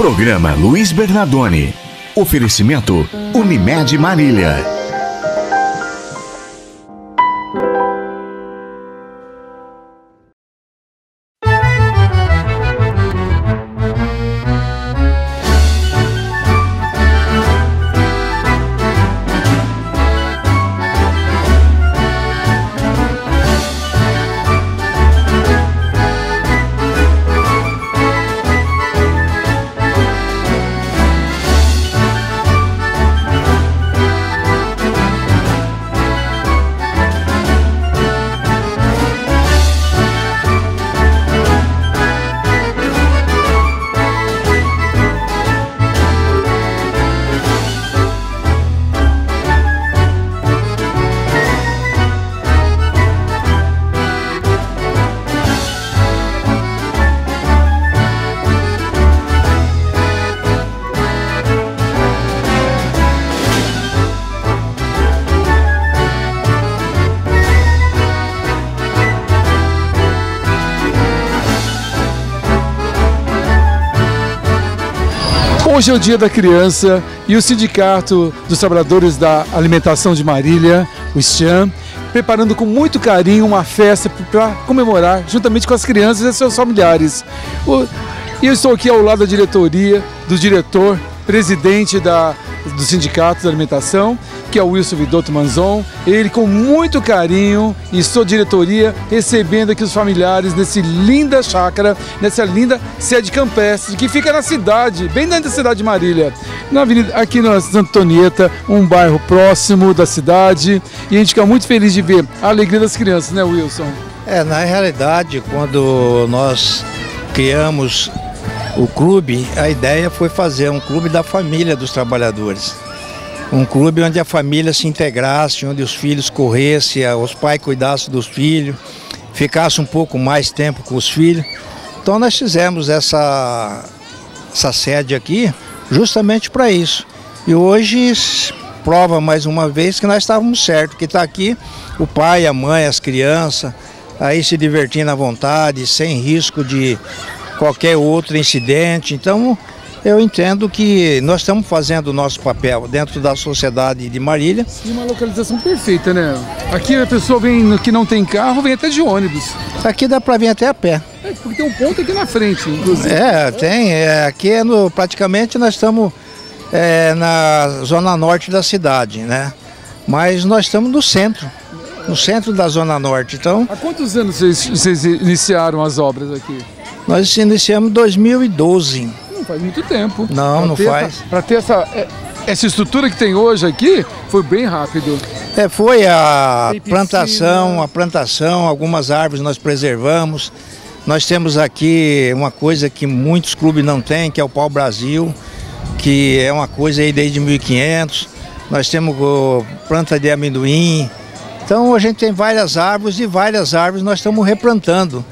Programa Luiz Bernardoni. Oferecimento Unimed Marília. Hoje é o Dia da Criança e o Sindicato dos Trabalhadores da Alimentação de Marília, o STIAM, preparando com muito carinho uma festa para comemorar juntamente com as crianças e seus familiares. E eu estou aqui ao lado da diretoria, do diretor, presidente da do Sindicato da Alimentação, que é o Wilson Vidotto Manzon. Ele, com muito carinho, e sua diretoria, recebendo aqui os familiares nesse linda chácara, nessa linda sede campestre, que fica na cidade, bem dentro da cidade de Marília. Na avenida, aqui na Santa Antonieta, um bairro próximo da cidade. E a gente fica muito feliz de ver a alegria das crianças, né, Wilson? É, na realidade, quando nós criamos o clube, a ideia foi fazer um clube da família dos trabalhadores. Um clube onde a família se integrasse, onde os filhos corressem, os pais cuidassem dos filhos, ficasse um pouco mais tempo com os filhos. Então nós fizemos essa, essa sede aqui justamente para isso. E hoje prova mais uma vez que nós estávamos certos, que está aqui o pai, a mãe, as crianças, aí se divertindo à vontade, sem risco de qualquer outro incidente. Então, eu entendo que nós estamos fazendo o nosso papel dentro da sociedade de Marília. E uma localização perfeita, né? Aqui a pessoa vem que não tem carro, vem até de ônibus. Aqui dá para vir até a pé. É, porque tem um ponto aqui na frente, inclusive. É, tem. É, aqui é no, praticamente nós estamos é, na zona norte da cidade, né? Mas nós estamos no centro, no centro da zona norte. Então. Há quantos anos vocês, vocês iniciaram as obras aqui? Nós iniciamos em 2012. Faz muito tempo. Não, pra não faz. Para ter essa, é, essa estrutura que tem hoje aqui, foi bem rápido. É, foi a plantação, a plantação, algumas árvores nós preservamos. Nós temos aqui uma coisa que muitos clubes não têm, que é o pau-brasil, que é uma coisa aí desde 1500. Nós temos planta de amendoim. Então a gente tem várias árvores e várias árvores nós estamos replantando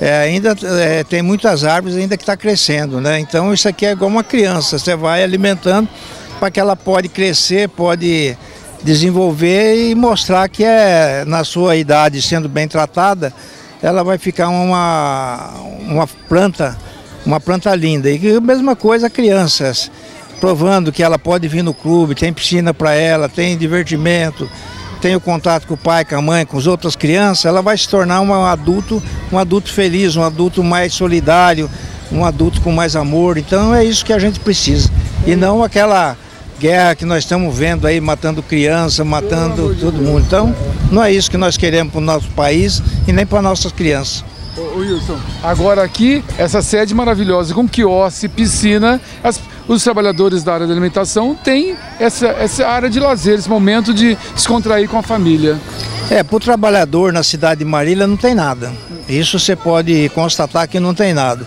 é, ainda é, tem muitas árvores ainda que está crescendo, né? Então isso aqui é igual uma criança, você vai alimentando para que ela pode crescer, pode desenvolver e mostrar que é na sua idade sendo bem tratada, ela vai ficar uma, uma planta, uma planta linda. E a mesma coisa crianças, provando que ela pode vir no clube, tem piscina para ela, tem divertimento, tem o contato com o pai, com a mãe, com as outras crianças, ela vai se tornar um adulto, um adulto feliz, um adulto mais solidário, um adulto com mais amor. Então é isso que a gente precisa. E não aquela guerra que nós estamos vendo aí, matando criança, matando todo mundo. Então, não é isso que nós queremos para o nosso país e nem para nossas crianças. Ô, Wilson, agora aqui, essa sede maravilhosa com quiosque, piscina, as, os trabalhadores da área da alimentação têm essa, essa área de lazer, esse momento de descontrair com a família. É, para o trabalhador na cidade de Marília não tem nada. Isso você pode constatar que não tem nada.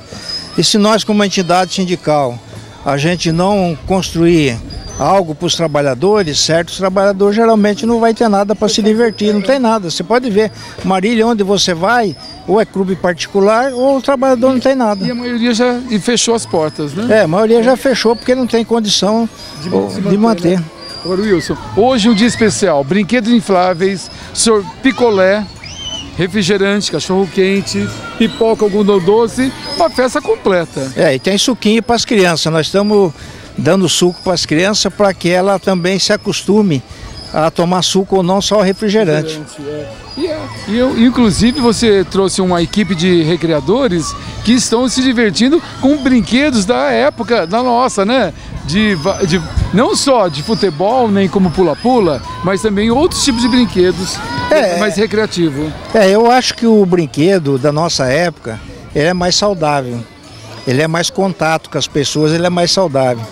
E se nós, como entidade sindical, a gente não construir algo para os trabalhadores, certos trabalhadores geralmente não vai ter nada para se divertir, não tem nada. Você pode ver, Marília, onde você vai, ou é clube particular, ou o trabalhador não tem nada. E a maioria já fechou as portas, né? É, a maioria já fechou porque não tem condição de, manter. De manter. Né? Agora, Wilson, hoje um dia especial, brinquedos infláveis, senhor picolé, refrigerante, cachorro quente, pipoca, algodão doce, uma festa completa. É, e tem suquinho para as crianças. Nós estamos dando suco para as crianças para que ela também se acostume a tomar suco ou não só refrigerante. refrigerante é. É, e eu, inclusive você trouxe uma equipe de recreadores que estão se divertindo com brinquedos da época, da nossa, né? De, de não só de futebol, nem como pula-pula, mas também outros tipos de brinquedos é, mais recreativo. É, eu acho que o brinquedo da nossa época ele é mais saudável. Ele é mais contato com as pessoas, ele é mais saudável.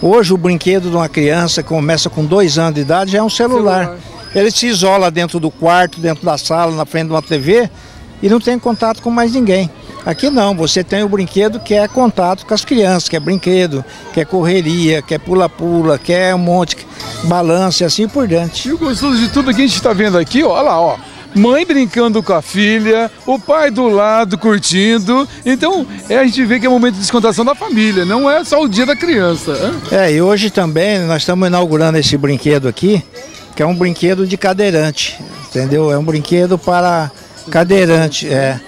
Hoje o brinquedo de uma criança que começa com dois anos de idade já é um celular. celular. Ele se isola dentro do quarto, dentro da sala, na frente de uma TV e não tem contato com mais ninguém. Aqui não, você tem o brinquedo que é contato com as crianças, que é brinquedo, que é correria, que é pula-pula, que é um monte, balança e assim por diante. E o gostoso de tudo que a gente está vendo aqui, ó, olha lá, ó mãe brincando com a filha, o pai do lado curtindo. Então, é, a gente vê que é um momento de descontração da família, não é só o dia da criança. É, e hoje também nós estamos inaugurando esse brinquedo aqui, que é um brinquedo de cadeirante, entendeu? É um brinquedo para cadeirante, é.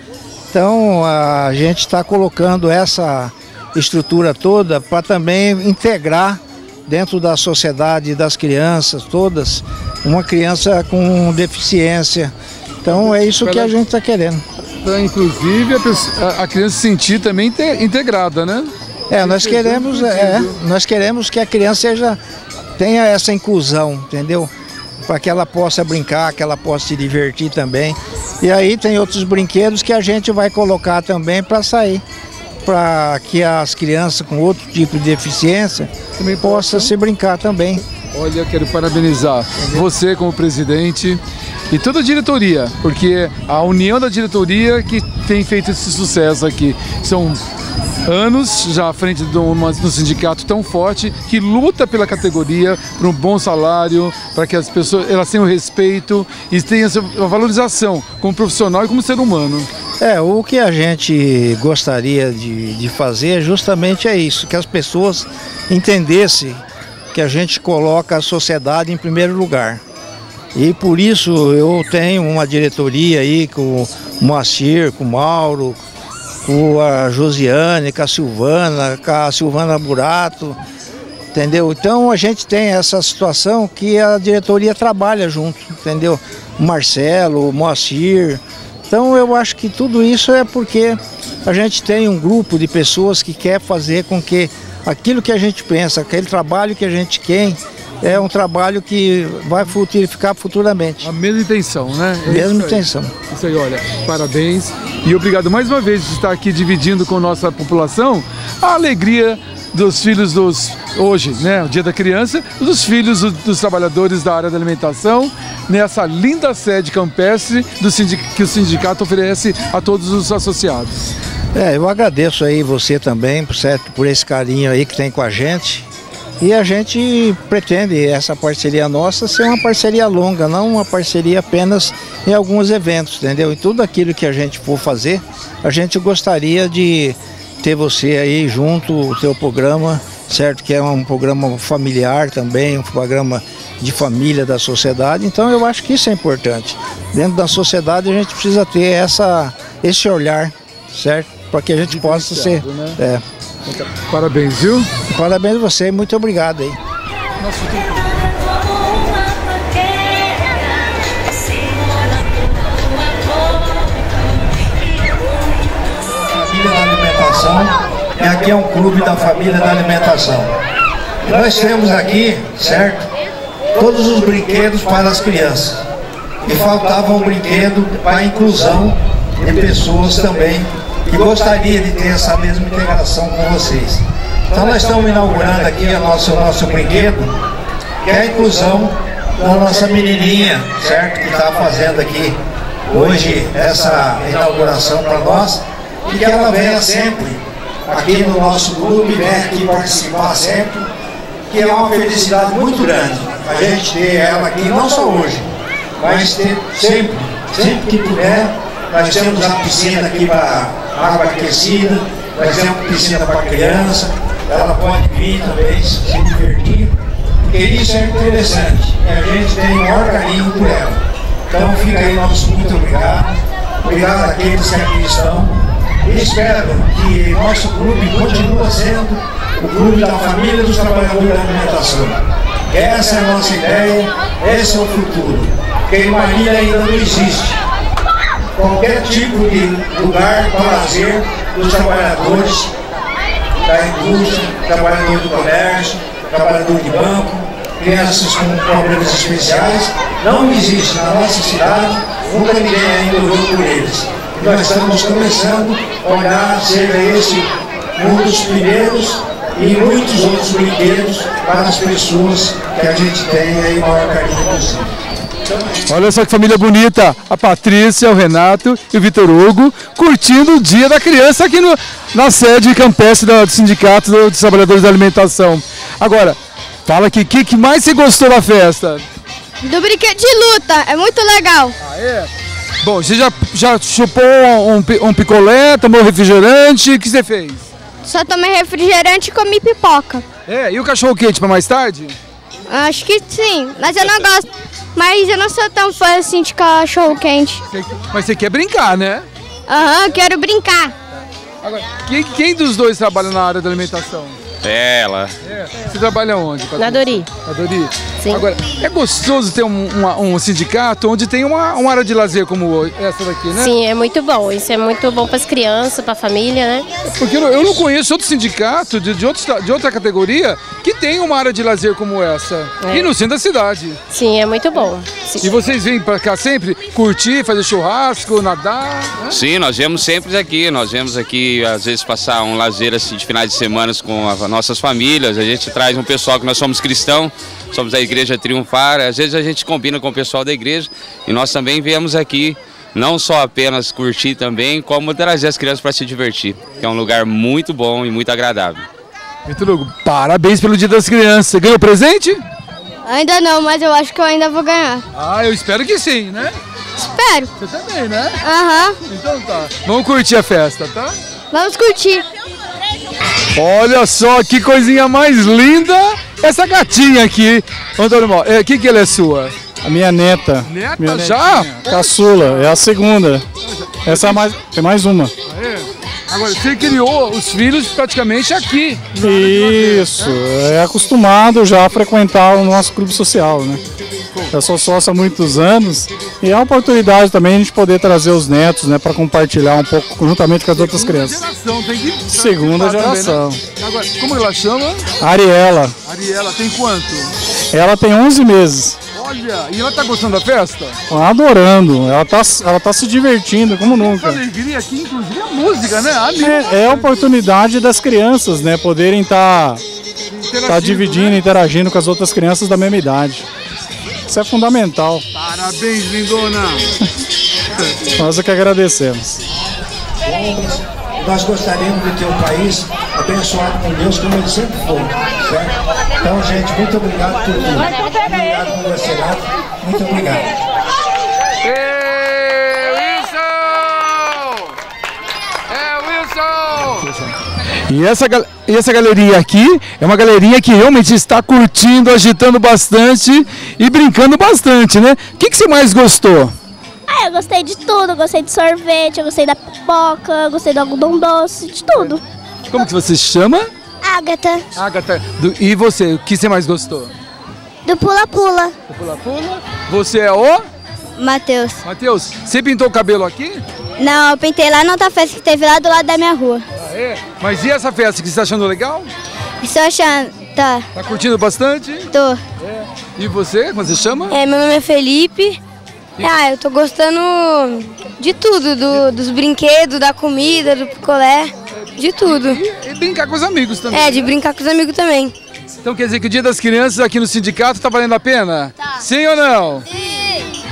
Então, a gente está colocando essa estrutura toda para também integrar dentro da sociedade das crianças todas, uma criança com deficiência. Então é isso que a gente está querendo. Para inclusive a, criança se sentir também integrada, né? É, nós queremos, é, nós queremos que a criança seja, tenha essa inclusão, entendeu? Para que ela possa brincar, que ela possa se divertir também. E aí tem outros brinquedos que a gente vai colocar também para sair para que as crianças com outro tipo de deficiência também possam se brincar também. Olha, quero parabenizar você como presidente e toda a diretoria, porque a união da diretoria que tem feito esse sucesso aqui. São anos já à frente de um, sindicato tão forte que luta pela categoria, por um bom salário, para que as pessoas elas tenham respeito e tenham a valorização como profissional e como ser humano. É, o que a gente gostaria de, de fazer justamente é isso, que as pessoas entendessem que a gente coloca a sociedade em primeiro lugar. E por isso eu tenho uma diretoria aí com o Moacir, com o Mauro, com a Josiane, com a Silvana, com a Silvana Burato, entendeu? Então a gente tem essa situação que a diretoria trabalha junto, entendeu? O Marcelo, o Moacir, então eu acho que tudo isso é porque a gente tem um grupo de pessoas que quer fazer com que aquilo que a gente pensa, aquele trabalho que a gente quer, é um trabalho que vai frutificar futuramente. A mesma intenção, né? É mesma isso intenção. Isso aí, olha, parabéns e obrigado mais uma vez por estar aqui dividindo com nossa população a alegria dos filhos dos hoje, né, o Dia da Criança, dos filhos dos trabalhadores da área da alimentação, nessa linda sede campestre que o sindicato oferece a todos os associados. É, eu agradeço aí você também, certo, por esse carinho aí que tem com a gente. E a gente pretende essa parceria nossa ser uma parceria longa, não uma parceria apenas em alguns eventos, entendeu? Em tudo aquilo que a gente for fazer, a gente gostaria de ter você aí junto, o teu programa, certo? Que é um programa familiar também, um programa de família da sociedade. Então eu acho que isso é importante. Dentro da sociedade a gente precisa ter essa, esse olhar, certo? Para que a gente possa ser. Né? É. Parabéns, viu? Parabéns a você muito obrigado aí. Nossa, alimentação e aqui é um clube da família da alimentação. E nós temos aqui, certo, todos os brinquedos para as crianças. E faltava um brinquedo para a inclusão de pessoas também que gostaria de ter essa mesma integração com vocês. Então nós estamos inaugurando aqui o nosso, nosso brinquedo, que é a inclusão da nossa menininha, certo? Que está fazendo aqui hoje essa inauguração para nós e que ela venha sempre aqui no nosso clube, venha aqui participar sempre, que é uma felicidade muito grande a gente ter ela aqui, não só hoje, mas ter sempre, sempre que puder. Nós temos a piscina aqui para água aquecida, nós temos piscina para criança, ela pode vir também se divertir, porque isso é interessante e a gente tem o maior carinho por ela. Então fica aí nosso muito obrigado cuidar daqueles que aqui estão espero que nosso clube continue sendo o clube da família dos trabalhadores da alimentação. Essa é a nossa ideia, esse é o futuro, Marília ainda não existe qualquer tipo de lugar para lazer dos trabalhadores da indústria, trabalhador do comércio, trabalhador de banco, crianças com problemas especiais. Não existe na nossa cidade, nunca ninguém ainda olhou por eles. E nós estamos começando a olhar, ser esse um dos primeiros e muitos outros brinquedos para as pessoas que a gente tem aí maior carinho possível. Olha só que família bonita, a Patrícia, o Renato e o Vitor Hugo curtindo o Dia da Criança aqui no, na sede campestre do Sindicato dos Trabalhadores da Alimentação. Agora, fala aqui, o que, que mais você gostou da festa? Do brinquedo de luta, é muito legal. Ah, é? Bom, você já, já chupou um, um picolé, tomou refrigerante, o que você fez? Só tomei refrigerante e comi pipoca. É, e o cachorro quente para mais tarde? Acho que sim, mas eu não gosto. Mas eu não sou tão fã assim de cachorro quente. Mas você quer brincar, né? Aham, uhum, quero brincar. Agora, quem, quem dos dois trabalha na área da alimentação? Ela. É. Você trabalha onde? Na Dori. Na Dori? Sim. Agora, é gostoso ter um, um, um sindicato onde tem uma, uma, área de lazer como essa daqui, né? Sim, é muito bom. Isso é muito bom para as crianças, para a família, né? Porque eu não conheço outro sindicato de, de, outro, de outra categoria que tem uma área de lazer como essa. É. E no centro da cidade. Sim, é muito bom. Sim. E vocês vêm para cá sempre curtir, fazer churrasco, nadar? Né? Sim, nós viemos sempre aqui. Nós viemos aqui, às vezes, passar um lazer assim, de finais de semana com a nossas famílias, a gente traz um pessoal que nós somos cristãos, somos da igreja triunfar, às vezes a gente combina com o pessoal da igreja e nós também viemos aqui não só apenas curtir também, como trazer as crianças para se divertir, que é um lugar muito bom e muito agradável. Muito Lugo, parabéns pelo Dia das Crianças. Você ganhou presente? Ainda não, mas eu acho que eu ainda vou ganhar. Ah, eu espero que sim, né? Espero. Você também, né? Aham. Uhum. Então tá. Vamos curtir a festa, tá? Vamos curtir. Olha só que coisinha mais linda essa gatinha aqui. Antônio Mal, é, que que ela é sua? A minha neta. Neta minha já? Caçula, é a segunda. Essa é mais, tem mais uma. Agora, você criou os filhos praticamente aqui. Isso, é acostumado já a frequentar o nosso clube social, né? Eu sou sócio há muitos anos e é uma oportunidade também a gente poder trazer os netos, né, para compartilhar um pouco juntamente com as outras crianças. Geração, tem que Segunda geração. Também, né? Agora, como ela chama? Ariela. Ariela tem quanto? Ela tem 11 meses. Olha, e ela tá gostando da festa? Adorando, ela tá, ela tá se divertindo como nunca. Essa alegria aqui, inclusive a música, né? A é, é a oportunidade das crianças, né, poderem estar tá, tá dividindo, né? interagindo com as outras crianças da mesma idade. Isso é fundamental. Parabéns, lindona! Nós é que agradecemos. Nós gostaríamos de ter um país abençoado com Deus como ele sempre foi, certo? Então, gente, muito obrigado por tudo. Obrigado por você, Muito obrigado. E essa, e essa galerinha aqui é uma galerinha que realmente está curtindo, agitando bastante e brincando bastante, né? O que, que você mais gostou? Ah, eu gostei de tudo. Eu gostei de sorvete, eu gostei da pipoca, gostei do algodão doce, de tudo. Como que você se chama? Agatha. Agatha. Do, e você, o que você mais gostou? Do pula-pula. Do pula-pula. Você é o? Matheus. Matheus, você pintou o cabelo aqui? Não, eu pintei lá na outra festa que teve lá do lado da minha rua. Ah, é? Mas e essa festa que você está achando legal? Estou achando, tá. Tá curtindo bastante? Tô. É. E você, como você chama? É, meu nome é Felipe. E... Ah, eu tô gostando de tudo, do, dos brinquedos, da comida, do picolé, de tudo. E, e, brincar com os amigos também. É, de brincar com os amigos também. Então quer dizer que o Dia das Crianças aqui no sindicato tá valendo a pena? Tá. Sim ou não? Sim.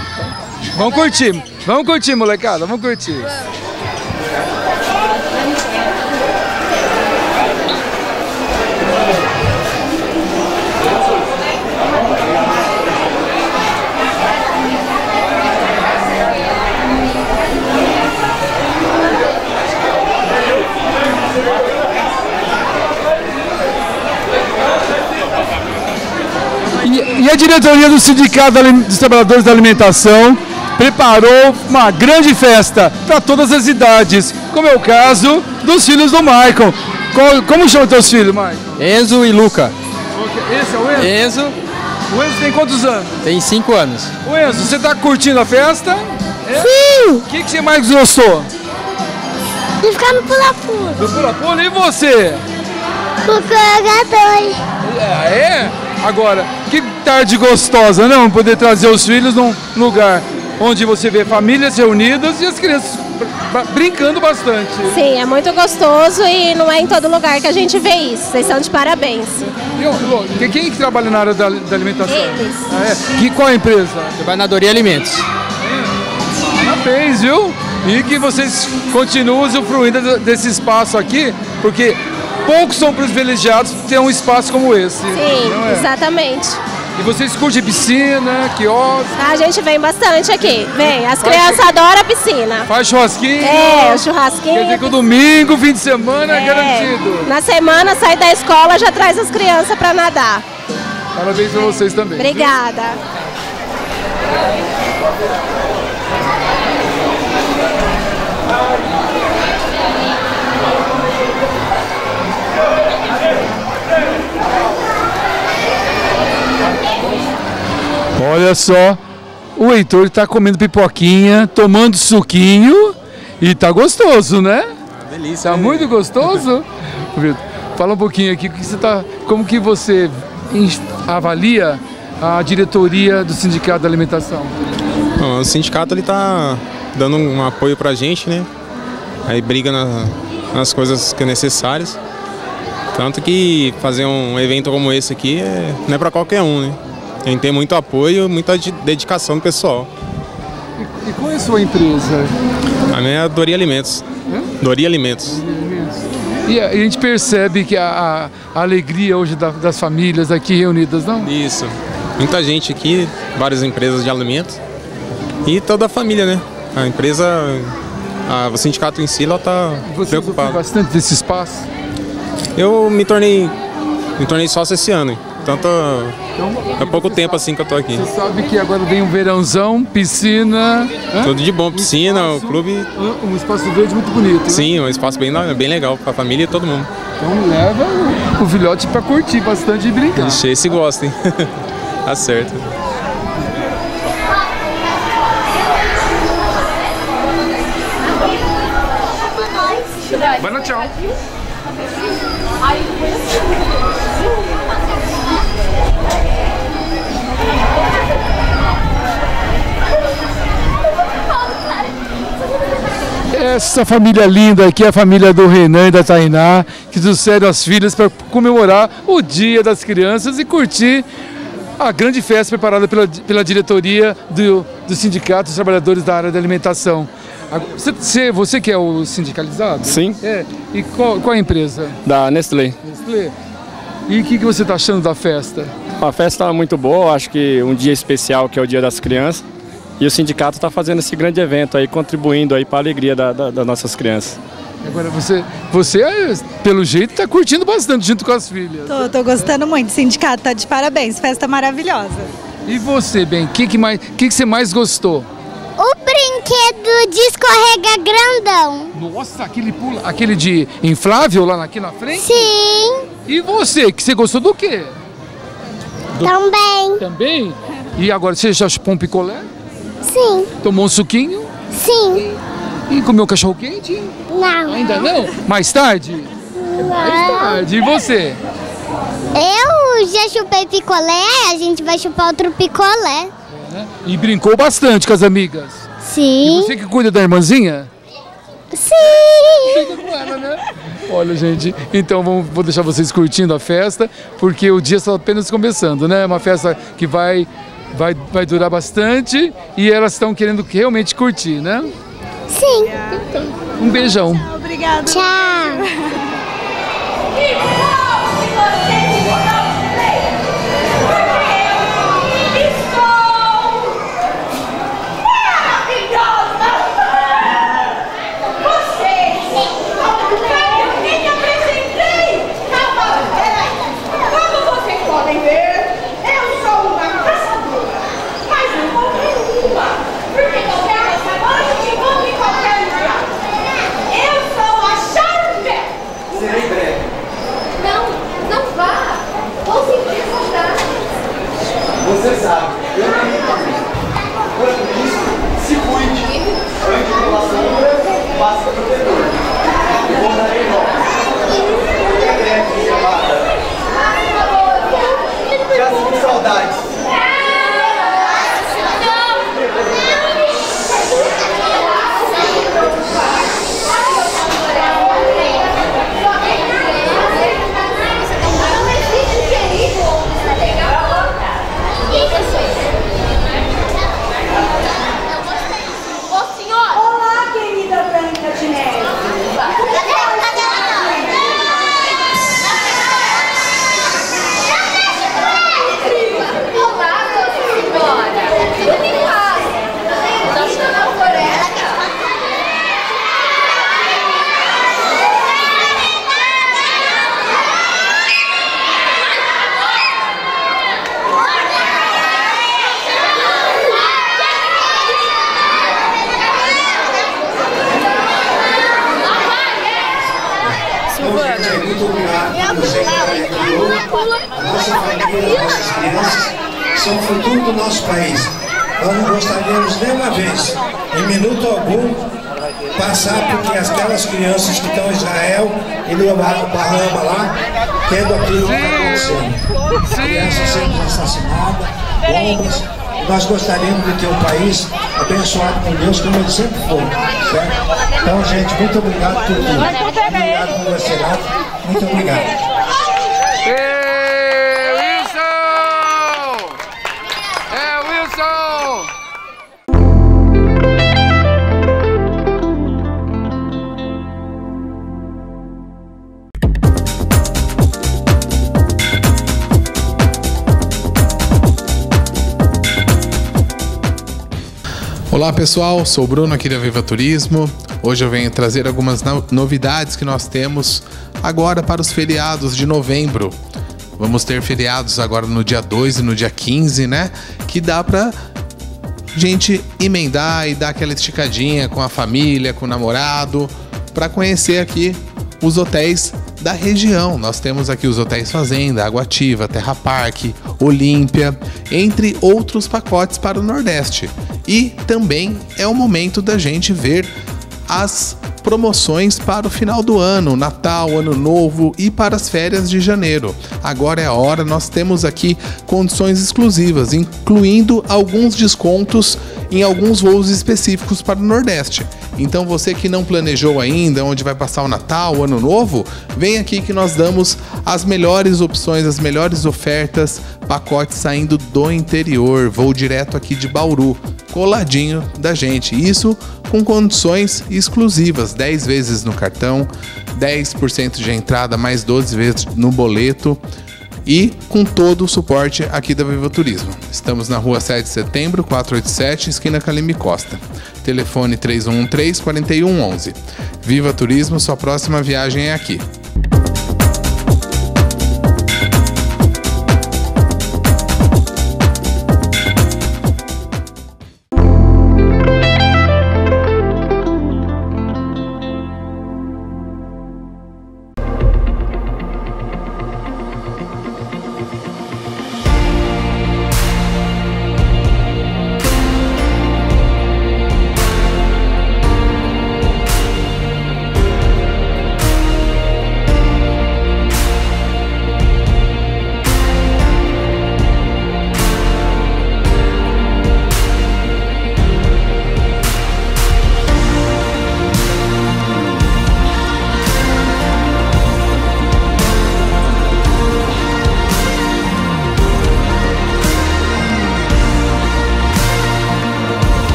Vamos curtir, vamos curtir, molecada, vamos curtir. E, a diretoria do Sindicato dos Trabalhadores da Alimentação preparou uma grande festa para todas as idades, como é o caso dos filhos do Michael. Como chamam teus filhos, Michael? Enzo e Luca. Esse é o Enzo? Enzo O Enzo tem quantos anos? tem 5 anos. O Enzo, você tá curtindo a festa? Sim! O que, que você mais gostou? De ficar no pula-pula. Do pula-pula e você? O carregador. É, é? Agora, que tarde gostosa, não? Poder trazer os filhos num lugar onde você vê famílias reunidas e as crianças br- br- brincando bastante. Sim, é muito gostoso e não é em todo lugar que a gente vê isso. Vocês estão de parabéns. E, ô, Lô, que- quem que trabalha na área da, da alimentação? Eles. Ah, é? Que, qual a empresa? Trabalho na Doria Alimentos. Parabéns, viu? E que vocês continuem usufruindo de- desse espaço aqui, porque poucos são privilegiados de ter um espaço como esse. Sim, é? exatamente. E vocês curtem piscina, quiosque, A gente vem bastante aqui. Vem, as crianças adoram a piscina. faz churrasquinho. É, o Quer churrasquinho. dizer que o domingo, fim de semana é, É. garantido. Na semana sai da escola, já traz as crianças para nadar. Parabéns pra vocês também. viu? Olha só, o Heitor está comendo pipoquinha, tomando suquinho e tá gostoso, né? Delícia. Tá muito gostoso? Fala um pouquinho aqui, que você tá, como que você avalia a diretoria do Sindicato da Alimentação? Bom, o sindicato ele tá dando um apoio pra gente, né? Aí briga na- nas coisas que é necessárias. Tanto que fazer um evento como esse aqui é- não é pra qualquer um, né? Tem que ter muito apoio, muita de- dedicação do pessoal. E qual é a sua empresa? A minha é a Doria Alimentos. Doria Alimentos. E a, e a gente percebe que a, a- a alegria hoje da- das famílias aqui reunidas, não? Isso. Muita gente aqui, várias empresas de alimentos. E toda a família, né? A empresa, a- o sindicato em si, ela tá Você usufrui preocupado. bastante desse espaço? Eu me tornei, me tornei sócio esse ano. Tanto há pouco tempo assim que eu tô aqui. Você sabe que agora vem um verãozão, piscina. hã? Tudo de bom, piscina, o espaço- clube. Um espaço verde muito bonito. né? Sim, um espaço bem, bem legal pra família e todo mundo. Então leva o, o filhote pra curtir bastante e brincar. Ixi, esse gosta, hein? tá certo. Vai no tchau. Essa família linda aqui é a família do Renan e da Tainá, que trouxeram as filhas para comemorar o Dia das Crianças e curtir a grande festa preparada pela, pela diretoria do, do Sindicato dos Trabalhadores da Área da Alimentação. Você, você, que é o sindicalizado? Sim. É. E qual, qual a empresa? Da Nestlé. Nestlé. E o que, que você está achando da festa? A festa está muito boa, acho que um dia especial que é o Dia das Crianças. E o sindicato está fazendo esse grande evento aí, contribuindo aí para a alegria da- da- das nossas crianças. Agora você, você pelo jeito, está curtindo bastante junto com as filhas. Tô, tô gostando muito. O sindicato tá de parabéns. Festa maravilhosa. E você, bem, o que, que, mais, que, que você mais gostou? O brinquedo de escorrega grandão. Nossa, aquele pula, aquele de inflável lá aqui na frente? Sim. E você, que você gostou do quê? Também. Também? E agora, você já chupou um picolé? Sim. Tomou um suquinho? Sim. E comeu cachorro quente? Não. Ainda não? Mais tarde? Mais tarde. E você? Eu já chupei picolé, a gente vai chupar outro picolé. E brincou bastante com as amigas? Sim. E você que cuida da irmãzinha? Sim. Fica com ela, né? Olha, gente, então vamos, vou deixar vocês curtindo a festa, porque o dia está apenas começando, né? É uma festa que vai, vai, vai durar bastante e elas estão querendo realmente curtir, né? Sim. Um beijão. Obrigada. Tchau. Como vocês podem ver, eu sou uma caçadora, mas não morri uma, porque Você sabe. Eu também também. Quanto isso, se cuide. Antes de relação, passa protetor. Eu vou dar em nós. Já sinto saudades. Ô senhor! Olá, querida Branca de Neve! Olá, senhora! Tudo em paz? Nós estamos na floresta? Silvana. Por nossa família, nossas crianças, são o futuro do nosso país. Nós não gostaríamos nem uma vez, em minuto algum, passar porque aquelas crianças que estão em Israel e no Bahama lá, tendo aquilo que está acontecendo. Crianças sendo assassinadas, bombas. Nós gostaríamos de ter um país abençoado por Deus, como ele sempre foi. Certo? Então, gente, muito obrigado por tudo. Obrigado por você lá. Muito obrigado. É Wilson! Olá pessoal, sou o Bruno aqui da Viva Turismo. Hoje eu venho trazer algumas no- novidades que nós temos agora para os feriados de novembro. Vamos ter feriados agora no dia 2 e no dia 15, né? Que dá pra gente emendar e dar aquela esticadinha com a família, com o namorado, para conhecer aqui os hotéis da região. Nós temos aqui os hotéis Fazenda, Água Ativa, Terra Parque, Olímpia, entre outros pacotes para o Nordeste. E também é o momento da gente ver as promoções para o final do ano, Natal, Ano Novo e para as férias de janeiro. Agora é a hora, nós temos aqui condições exclusivas, incluindo alguns descontos em alguns voos específicos para o Nordeste. Então você que não planejou ainda onde vai passar o Natal, o Ano Novo, vem aqui que nós damos as melhores opções, as melhores ofertas, pacotes saindo do interior, voo direto aqui de Bauru, coladinho da gente. Isso com condições exclusivas, 10 vezes no cartão, 10% de entrada, mais 12 vezes no boleto e com todo o suporte aqui da Viva Turismo. Estamos na rua 7 de setembro, 487, esquina Calime Costa. Telefone 3113 4111. Viva Turismo, sua próxima viagem é aqui.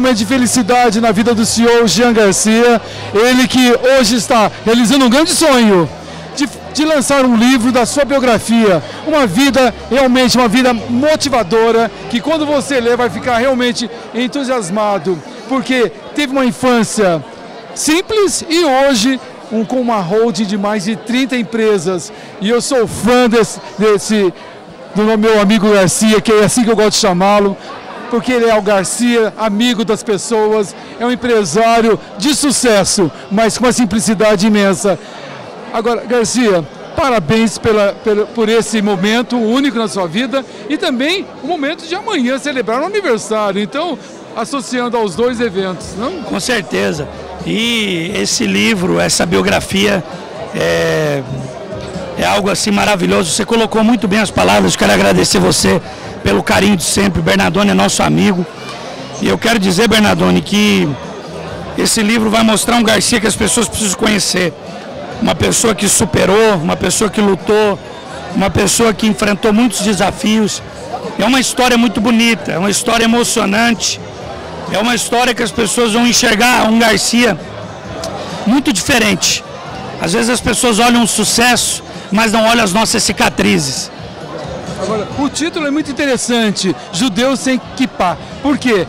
Momento de felicidade na vida do senhor Jean Garcia. Ele que hoje está realizando um grande sonho de, de lançar um livro da sua biografia. Uma vida, realmente, uma vida motivadora, que quando você lê vai ficar realmente entusiasmado, porque teve uma infância simples e hoje um, com uma holding de mais de 30 empresas. E eu sou fã desse, desse do meu amigo Garcia, que é assim que eu gosto de chamá-lo, porque ele é o Garcia, amigo das pessoas, é um empresário de sucesso, mas com uma simplicidade imensa. Agora, Garcia, parabéns pela, pela, por esse momento único na sua vida e também o momento de amanhã celebrar um aniversário. Então, associando aos dois eventos, não? Com certeza. E esse livro, essa biografia é, é algo assim maravilhoso. Você colocou muito bem as palavras. Quero agradecer você pelo carinho de sempre. Bernardone é nosso amigo. E eu quero dizer, Bernardone, que esse livro vai mostrar um Garcia que as pessoas precisam conhecer. Uma pessoa que superou, uma pessoa que lutou, uma pessoa que enfrentou muitos desafios. É uma história muito bonita, é uma história emocionante. É uma história que as pessoas vão enxergar um Garcia muito diferente. Às vezes as pessoas olham o sucesso, mas não olham as nossas cicatrizes. Agora, o título é muito interessante, Judeu sem kippah. Por quê?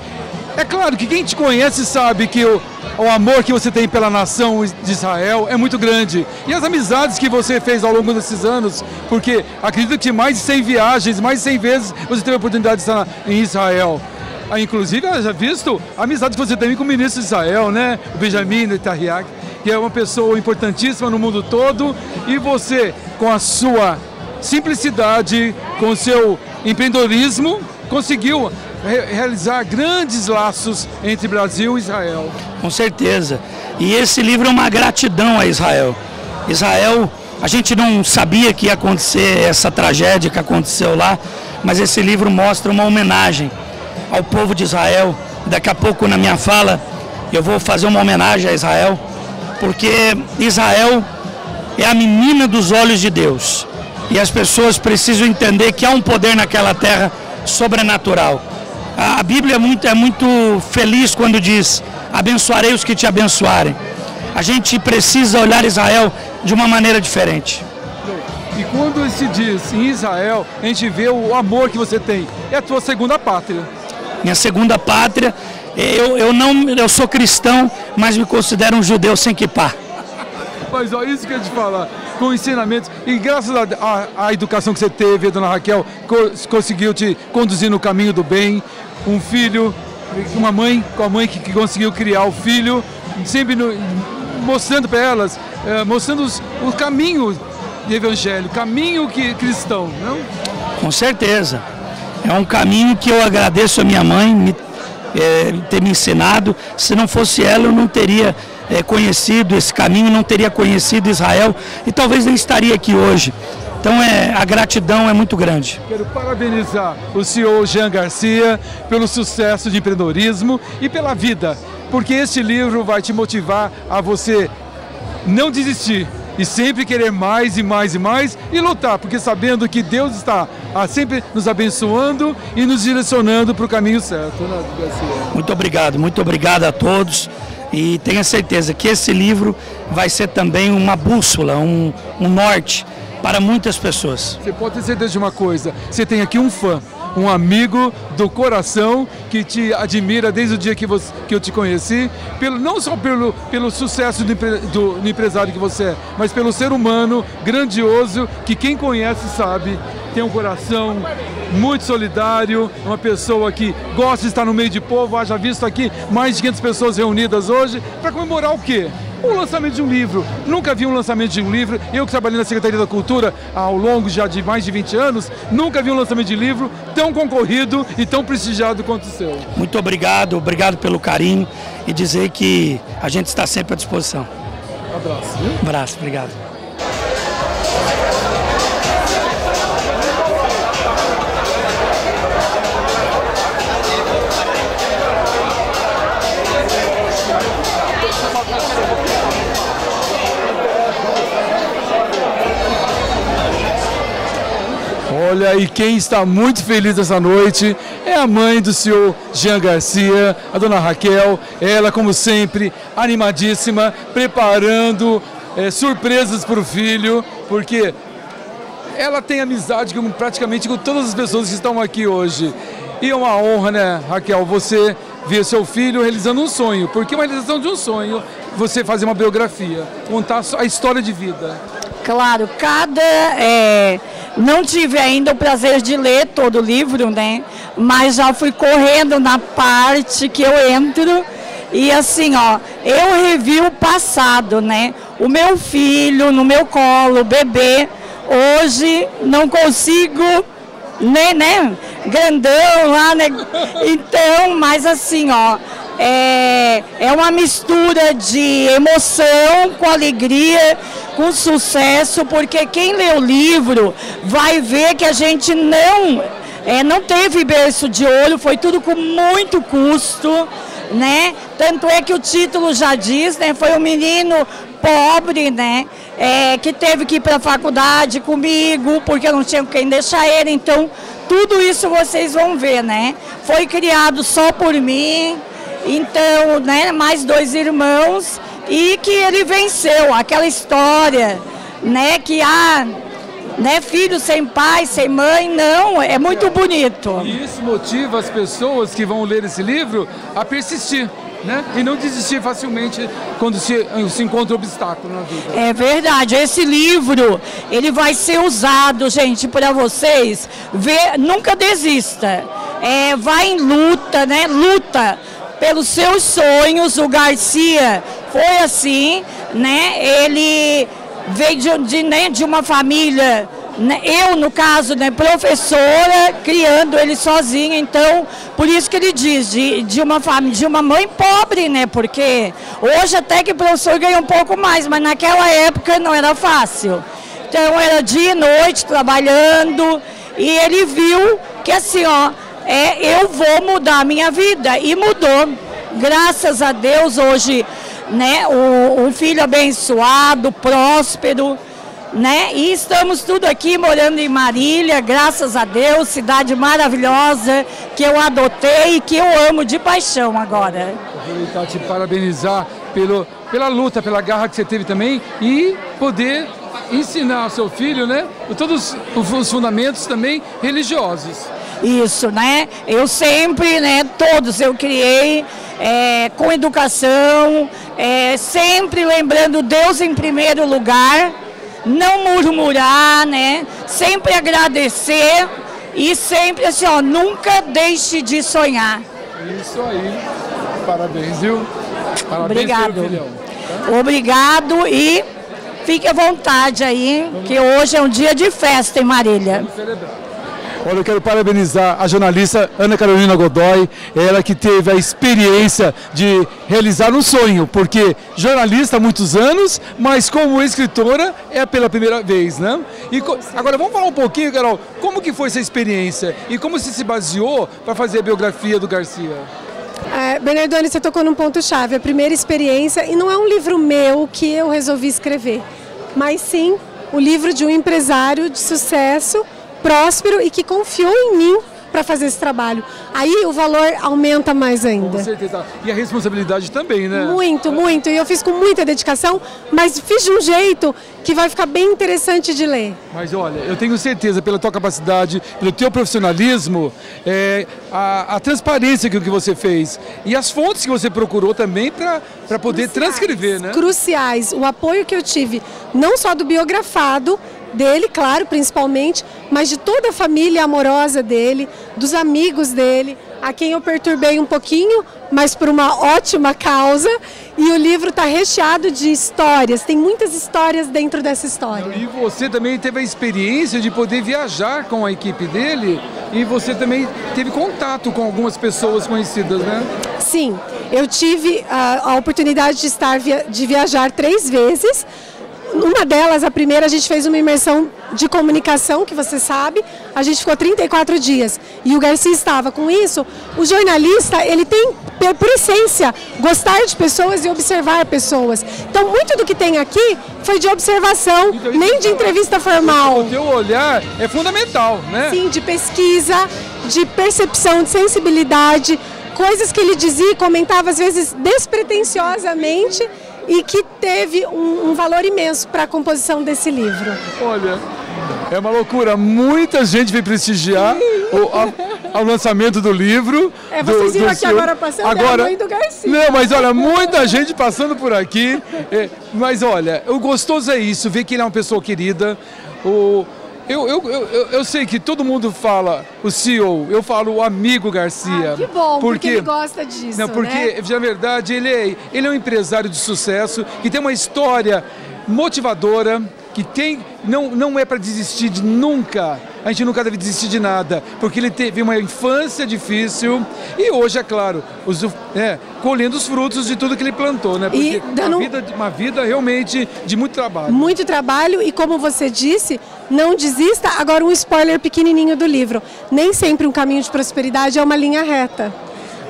É claro que quem te conhece sabe que o, o amor que você tem pela nação de Israel é muito grande. E as amizades que você fez ao longo desses anos, porque acredito que mais de 100 viagens, mais de 100 vezes você teve a oportunidade de estar em Israel. Ah, inclusive, já visto a amizade que você tem com o ministro de Israel, né? O Benjamin Netanyahu, que é uma pessoa importantíssima no mundo todo. E você, com a sua simplicidade, com seu empreendedorismo, conseguiu re realizar grandes laços entre Brasil e Israel. Com certeza. E esse livro é uma gratidão a Israel. Israel, a gente não sabia que ia acontecer essa tragédia que aconteceu lá, mas esse livro mostra uma homenagem ao povo de Israel. Daqui a pouco, na minha fala, eu vou fazer uma homenagem a Israel, porque Israel é a menina dos olhos de Deus. E as pessoas precisam entender que há um poder naquela terra sobrenatural. A Bíblia é muito, é muito feliz quando diz: abençoarei os que te abençoarem. A gente precisa olhar Israel de uma maneira diferente. E quando se diz em Israel, a gente vê o amor que você tem. É a tua segunda pátria minha segunda pátria. Eu, eu, não, eu sou cristão, mas me considero um judeu sem kippah. Mas ó, isso que eu ia te falar, com ensinamentos, e graças à educação que você teve, dona Raquel co conseguiu te conduzir no caminho do bem, um filho, uma mãe com a mãe que, que conseguiu criar o filho, sempre no, mostrando para elas, é, mostrando os, o caminho de evangelho, caminho que, cristão, não? Com certeza. É um caminho que eu agradeço a minha mãe me, é, ter me ensinado. Se não fosse ela, eu não teria é, conhecido esse caminho, não teria conhecido Israel e talvez nem estaria aqui hoje. Então é, a gratidão é muito grande. Quero parabenizar o senhor Jean Garcia pelo sucesso de empreendedorismo e pela vida, porque este livro vai te motivar a você não desistir, e sempre querer mais e mais e mais e lutar, porque sabendo que Deus está ah, sempre nos abençoando e nos direcionando para o caminho certo. Né, muito obrigado, muito obrigado a todos e tenha certeza que esse livro vai ser também uma bússola, um, um norte para muitas pessoas. Você pode ter certeza de uma coisa, você tem aqui um fã um amigo do coração que te admira desde o dia que, você, que eu te conheci, pelo, não só pelo, pelo sucesso do, do, do empresário que você é, mas pelo ser humano grandioso que quem conhece sabe tem um coração muito solidário, uma pessoa que gosta de estar no meio de povo, haja visto aqui mais de 500 pessoas reunidas hoje, para comemorar o quê? o lançamento de um livro. Nunca vi um lançamento de um livro. Eu que trabalhei na Secretaria da Cultura ao longo já de mais de 20 anos, nunca vi um lançamento de livro tão concorrido e tão prestigiado quanto o seu. Muito obrigado, obrigado pelo carinho e dizer que a gente está sempre à disposição. Um abraço. Um abraço, obrigado. Olha, e quem está muito feliz essa noite é a mãe do senhor Jean Garcia, a dona Raquel. Ela, como sempre, animadíssima, preparando é, surpresas para o filho, porque ela tem amizade com, praticamente com todas as pessoas que estão aqui hoje. E é uma honra, né, Raquel, você ver seu filho realizando um sonho, porque uma realização de um sonho, você fazer uma biografia, contar a história de vida. Claro, cada. É, não tive ainda o prazer de ler todo o livro, né? Mas já fui correndo na parte que eu entro. E assim, ó, eu revi o passado, né? O meu filho no meu colo, bebê. Hoje não consigo nem, né? Grandão lá, né? Então, mas assim, ó, é, é uma mistura de emoção com alegria, com sucesso, porque quem lê o livro vai ver que a gente não, é, não teve berço de ouro, foi tudo com muito custo, né? Tanto é que o título já diz, né? Foi um menino pobre, né? É, que teve que ir para a faculdade comigo, porque eu não tinha quem deixar ele, então tudo isso vocês vão ver, né? Foi criado só por mim, então, né, mais dois irmãos, e que ele venceu aquela história, né, que há né, filho sem pai, sem mãe, não, é muito bonito. E isso motiva as pessoas que vão ler esse livro a persistir. Né? E não desistir facilmente quando se, se encontra obstáculo na vida. É verdade. Esse livro, ele vai ser usado, gente, para vocês. Ver, nunca desista. É, vai em luta, né? Luta pelos seus sonhos. O Garcia foi assim, né? Ele veio de, de, né, de uma família né, eu, no caso, né, professora, criando ele sozinha, então, por isso que ele diz, de, de uma de uma mãe pobre, né? Porque hoje até que o professor ganha um pouco mais, mas naquela época não era fácil. Então era dia e noite trabalhando, e ele viu que assim, ó, é, eu vou mudar a minha vida. E mudou. Graças a Deus hoje, né, um filho abençoado, próspero né? E estamos tudo aqui morando em Marília, graças a Deus, cidade maravilhosa que eu adotei e que eu amo de paixão agora. Aproveitar te parabenizar pelo, pela luta, pela garra que você teve também e poder ensinar ao seu filho, né? Todos os fundamentos também religiosos. Isso, né? Eu sempre, né? Todos eu criei é, com educação, é, sempre lembrando Deus em primeiro lugar não murmurar, né? Sempre agradecer e sempre assim, ó, nunca deixe de sonhar. Isso aí. Parabéns, viu? Parabéns Obrigado. Filhão, tá? Obrigado e fique à vontade aí, que hoje é um dia de festa em Marília. Vamos celebrar. Olha, eu quero parabenizar a jornalista Ana Carolina Godoy, ela que teve a experiência de realizar um sonho, porque jornalista há muitos anos, mas como escritora é pela primeira vez, né? E agora vamos falar um pouquinho, Carol, como que foi essa experiência e como você se baseou para fazer a biografia do Garcia? É, Bernardone, você tocou num ponto-chave, a primeira experiência, e não é um livro meu que eu resolvi escrever, mas sim o livro de um empresário de sucesso próspero e que confiou em mim para fazer esse trabalho. Aí o valor aumenta mais ainda. Com certeza. E a responsabilidade também, né? Muito, muito. E eu fiz com muita dedicação, mas fiz de um jeito que vai ficar bem interessante de ler. Mas olha, eu tenho certeza, pela tua capacidade, pelo teu profissionalismo, é, a, a, transparência que, que você fez e as fontes que você procurou também para poder Cruciais. transcrever, né? Cruciais. O apoio que eu tive, não só do biografado, dele, claro, principalmente, mas de toda a família amorosa dele, dos amigos dele, a quem eu perturbei um pouquinho, mas por uma ótima causa. E o livro está recheado de histórias, tem muitas histórias dentro dessa história. E você também teve a experiência de poder viajar com a equipe dele e você também teve contato com algumas pessoas conhecidas, né? Sim, eu tive a, a oportunidade de estar de viajar três vezes uma delas, a primeira, a gente fez uma imersão de comunicação, que você sabe, a gente ficou 34 dias. E o Garcia estava com isso. O jornalista, ele tem, por essência, gostar de pessoas e observar pessoas. Então, muito do que tem aqui foi de observação, então, nem de entrevista formal. O teu olhar é fundamental, né? Sim, de pesquisa, de percepção, de sensibilidade, coisas que ele dizia e comentava às vezes despretensiosamente e que teve um, um valor imenso para a composição desse livro. Olha, é uma loucura. Muita gente vem prestigiar o, a- ao lançamento do livro. É, do- vocês viram do aqui senhor. agora passando, é a agora, mãe do Garcia. Não, mas olha, muita gente passando por aqui. É, mas olha, o gostoso é isso, ver que ele é uma pessoa querida. O, eu, eu, eu, eu- sei que todo mundo fala o CEO, eu falo o amigo Garcia. Ah, Que bom, porque, ele gosta disso, Não, porque, né? na verdade, ele é, ele é um empresário de sucesso, que tem uma história motivadora, que tem não, não é para desistir de nunca. A gente nunca deve desistir de nada, porque ele teve uma infância difícil e hoje, é claro, os, é, colhendo os frutos de tudo que ele plantou, né? E Porque dando- uma, vida, uma vida realmente de muito trabalho. Muito trabalho e como você disse, não desista. Agora um spoiler pequenininho do livro. Nem sempre um caminho de prosperidade é uma linha reta.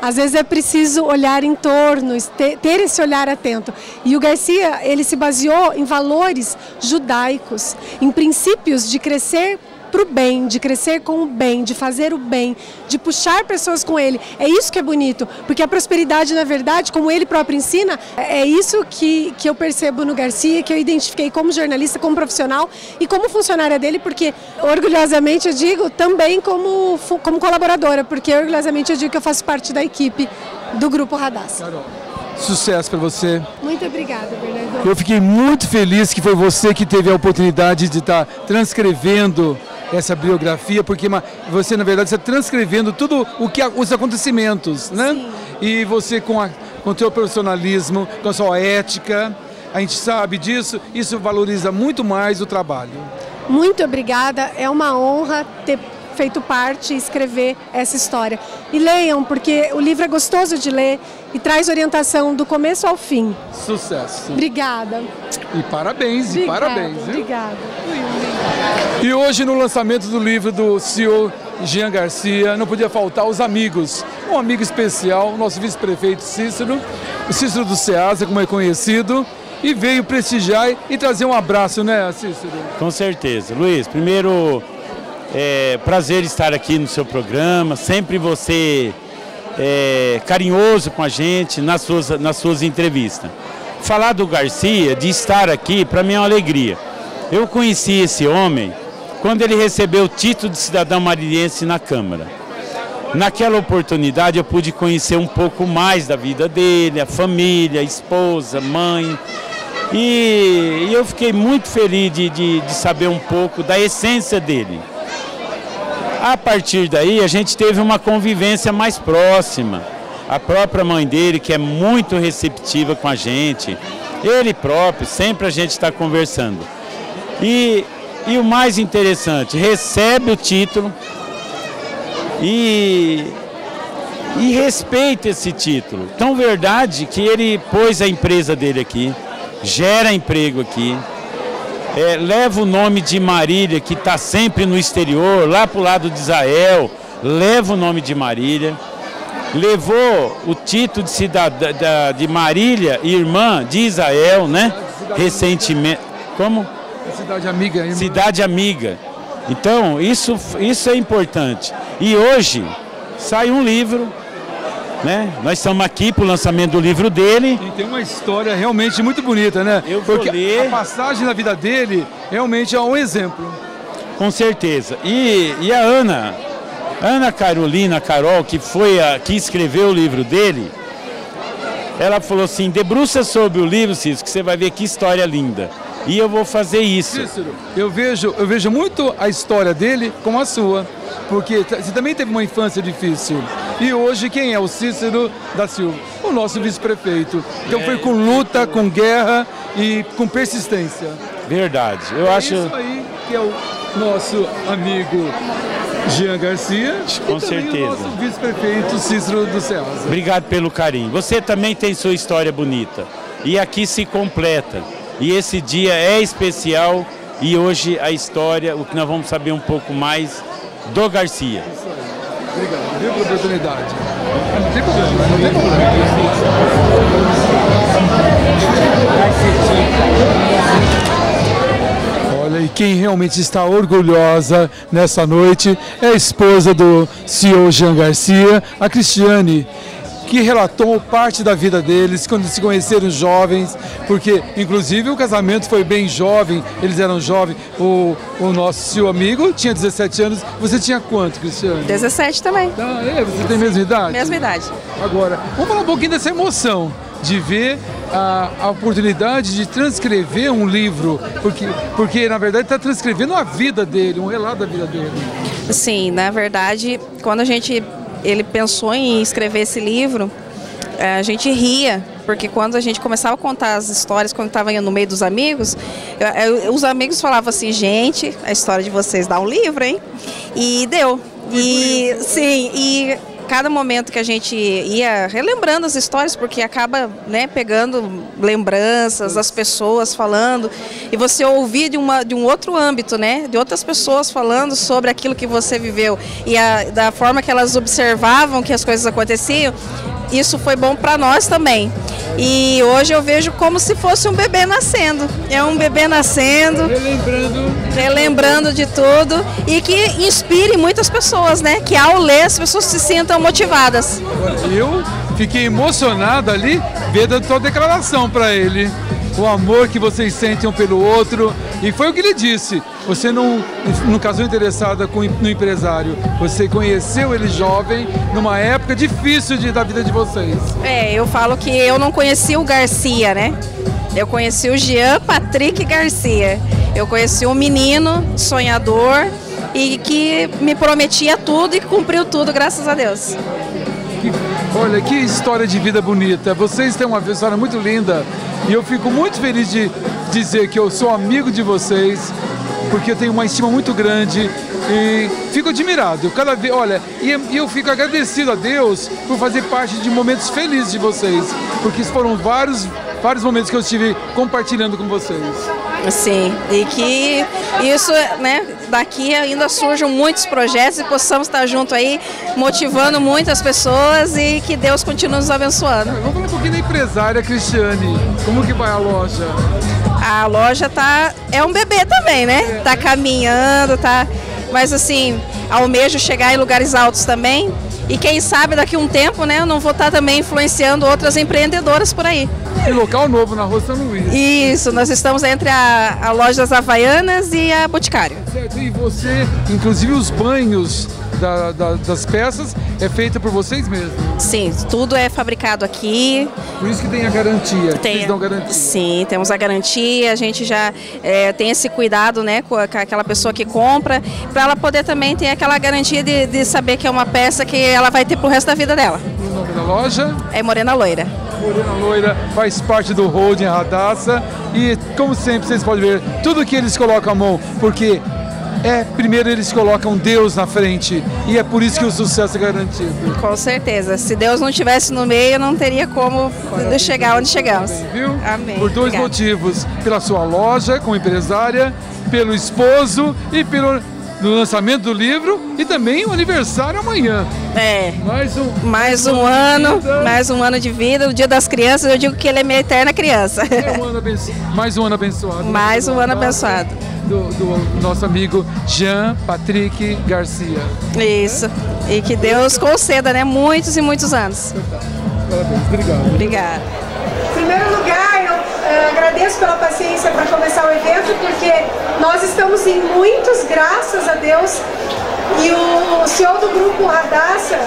Às vezes é preciso olhar em torno, ter esse olhar atento. E o Garcia, ele se baseou em valores judaicos, em princípios de crescer para o bem, de crescer com o bem, de fazer o bem, de puxar pessoas com ele. É isso que é bonito, porque a prosperidade, na verdade, como ele próprio ensina, é isso que, que eu percebo no Garcia, que eu identifiquei como jornalista, como profissional e como funcionária dele, porque orgulhosamente eu digo também como, como colaboradora, porque orgulhosamente eu digo que eu faço parte da equipe do Grupo Radassa. Sucesso para você. Muito obrigada, Bernardo. Eu fiquei muito feliz que foi você que teve a oportunidade de estar transcrevendo essa biografia, porque você, na verdade, está transcrevendo tudo o que os acontecimentos, né? E você com, a, com o teu profissionalismo, com a sua ética, a gente sabe disso, isso valoriza muito mais o trabalho. Muito obrigada, é uma honra ter feito parte e escrever essa história. E leiam, porque o livro é gostoso de ler e traz orientação do começo ao fim. Sucesso. Obrigada. E parabéns, e Obrigada, parabéns, viu? Obrigada. E hoje, no lançamento do livro do CEO Jean Garcia, não podia faltar os amigos. Um amigo especial, o nosso vice-prefeito Cícero, o Cícero do Ceasa, como é conhecido, e veio prestigiar e trazer um abraço, né, Cícero? Com certeza. Luiz, primeiro, é prazer estar aqui no seu programa, sempre você é, carinhoso com a gente nas suas, nas suas entrevistas. Falar do Garcia, de estar aqui, para mim é uma alegria. Eu conheci esse homem quando ele recebeu o título de cidadão marinhense na Câmara. Naquela oportunidade eu pude conhecer um pouco mais da vida dele, a família, a esposa, mãe. E, e eu fiquei muito feliz de, de, de saber um pouco da essência dele. A partir daí a gente teve uma convivência mais próxima. A própria mãe dele, que é muito receptiva com a gente, ele próprio, sempre a gente está conversando. E, e o mais interessante, recebe o título e, e respeita esse título. Tão verdade que ele pôs a empresa dele aqui, gera emprego aqui, é, leva o nome de Marília, que está sempre no exterior, lá para o lado de Israel, leva o nome de Marília. Levou o título de cidadã da- de Marília, irmã de Israel, né? Recentemente. Como? Cidade amiga, irmã. Cidade amiga. Então, isso, isso é importante. E hoje sai um livro, né? Nós estamos aqui para o lançamento do livro dele. E tem uma história realmente muito bonita, né? Eu Porque ler. a passagem da vida dele realmente é um exemplo. Com certeza. E, e a Ana, Ana Carolina Carol, que foi a que escreveu o livro dele, ela falou assim: debruça sobre o livro, Cisco, que você vai ver que história linda. E eu vou fazer isso. Cícero, eu vejo, eu vejo muito a história dele com a sua, porque você também teve uma infância difícil. E hoje quem é o Cícero da Silva? O nosso vice-prefeito. Então foi com luta, com guerra e com persistência. Verdade. Eu é acho. isso aí que é o nosso amigo Jean Garcia Com e certeza. o nosso vice-prefeito Cícero do Ceasa. Obrigado pelo carinho. Você também tem sua história bonita. E aqui se completa. E esse dia é especial. E hoje a história, o que nós vamos saber um pouco mais do Garcia. Obrigado, viu, pela oportunidade. Não tem problema, não tem problema. Olha, e que quem realmente está orgulhosa nessa noite é a esposa do CEO Jean Garcia, a Cristiane, que relatou parte da vida deles quando se conheceram jovens, porque inclusive o casamento foi bem jovem, eles eram jovens. O, o nosso seu amigo tinha 17 anos, você tinha quanto, Cristiane? 17 também. Ah, é? Você tem a mesma idade? Mesma idade. Agora, vamos falar um pouquinho dessa emoção de ver a, a oportunidade de transcrever um livro, porque, porque na verdade está transcrevendo a vida dele, um relato da vida dele. Sim, na verdade, quando a gente ele pensou em escrever esse livro, eh, a gente ria, porque quando a gente começava a contar as histórias, quando estava no meio dos amigos, eu, os amigos falavam assim, gente, a história de vocês dá um livro, hein? E deu. E sim, e cada momento que a gente ia relembrando as histórias, porque acaba né, pegando lembranças das pessoas falando, e você ouvir de, uma, de um outro âmbito, né, de outras pessoas falando sobre aquilo que você viveu. E a, da forma que elas observavam que as coisas aconteciam, isso foi bom para nós também. E hoje eu vejo como se fosse um bebê nascendo. É um bebê nascendo, relembrando, relembrando de tudo e que inspire muitas pessoas, né? Que ao ler as pessoas se sintam motivadas. Eu fiquei emocionado ali vendo a sua declaração para ele o amor que vocês sentem um pelo outro. E foi o que ele disse. Você não, não casou interessada com, no empresário. Você conheceu ele jovem, numa época difícil de, da vida de vocês. É, eu falo que eu não conheci o Garcia, né? Eu conheci o Jean Patrick Garcia. Eu conheci um menino sonhador e que me prometia tudo e cumpriu tudo, graças a Deus. Olha, que história de vida bonita. Vocês têm uma história muito linda. E eu fico muito feliz de dizer que eu sou amigo de vocês, porque eu tenho uma estima muito grande e fico admirado. Cada vez, olha, e eu fico agradecido a Deus por fazer parte de momentos felizes de vocês, porque foram vários vários momentos que eu estive compartilhando com vocês. Sim, e que isso, né, daqui ainda surjam muitos projetos e possamos estar junto aí, motivando muitas pessoas e que Deus continue nos abençoando. Vamos falar um pouquinho da empresária Cristiane. Como que vai a loja? A loja tá é um bebê também, né? Tá caminhando, tá, mas assim, almejo chegar em lugares altos também. E quem sabe daqui a um tempo, né, eu não vou estar também influenciando outras empreendedoras por aí. E local novo na Rua São Luís. Isso, nós estamos entre a, a loja das Havaianas e a Boticário. Certo, e você, inclusive os banhos da, da, das peças é feita por vocês mesmos? Sim, tudo é fabricado aqui. Por isso que tem a garantia. Tem, Vocês dão garantia. Sim, temos a garantia. A gente já é, tem esse cuidado, né, com, aquela pessoa que compra, para ela poder também ter aquela garantia de, de saber que é uma peça que ela vai ter pro resto da vida dela. O nome da loja? É Morena Loira. Morena Loira faz parte do holding Radassa e, como sempre, vocês podem ver tudo que eles colocam a mão, porque é, primeiro eles colocam Deus na frente e é por isso que o sucesso é garantido. Com certeza. Se Deus não estivesse no meio, não teria como chegar onde chegamos. Viu? Amém. Por dois Obrigada. motivos: pela sua loja como empresária, pelo esposo e pelo no lançamento do livro e também o aniversário amanhã. É. Mais um, mais um ano, mais um ano de vida. O Dia das Crianças, eu digo que ele é minha eterna criança. É um abenço... Mais um ano abençoado. Mais um ano abençoado. Do, do, nosso amigo Jean Patrick Garcia. Isso. E que Deus conceda, né? Muitos e muitos anos. Parabéns. Obrigado. Obrigada. Em primeiro lugar, eu eh, agradeço pela paciência para começar o evento, porque nós estamos em muitos, graças a Deus. E o CEO do grupo Radassa,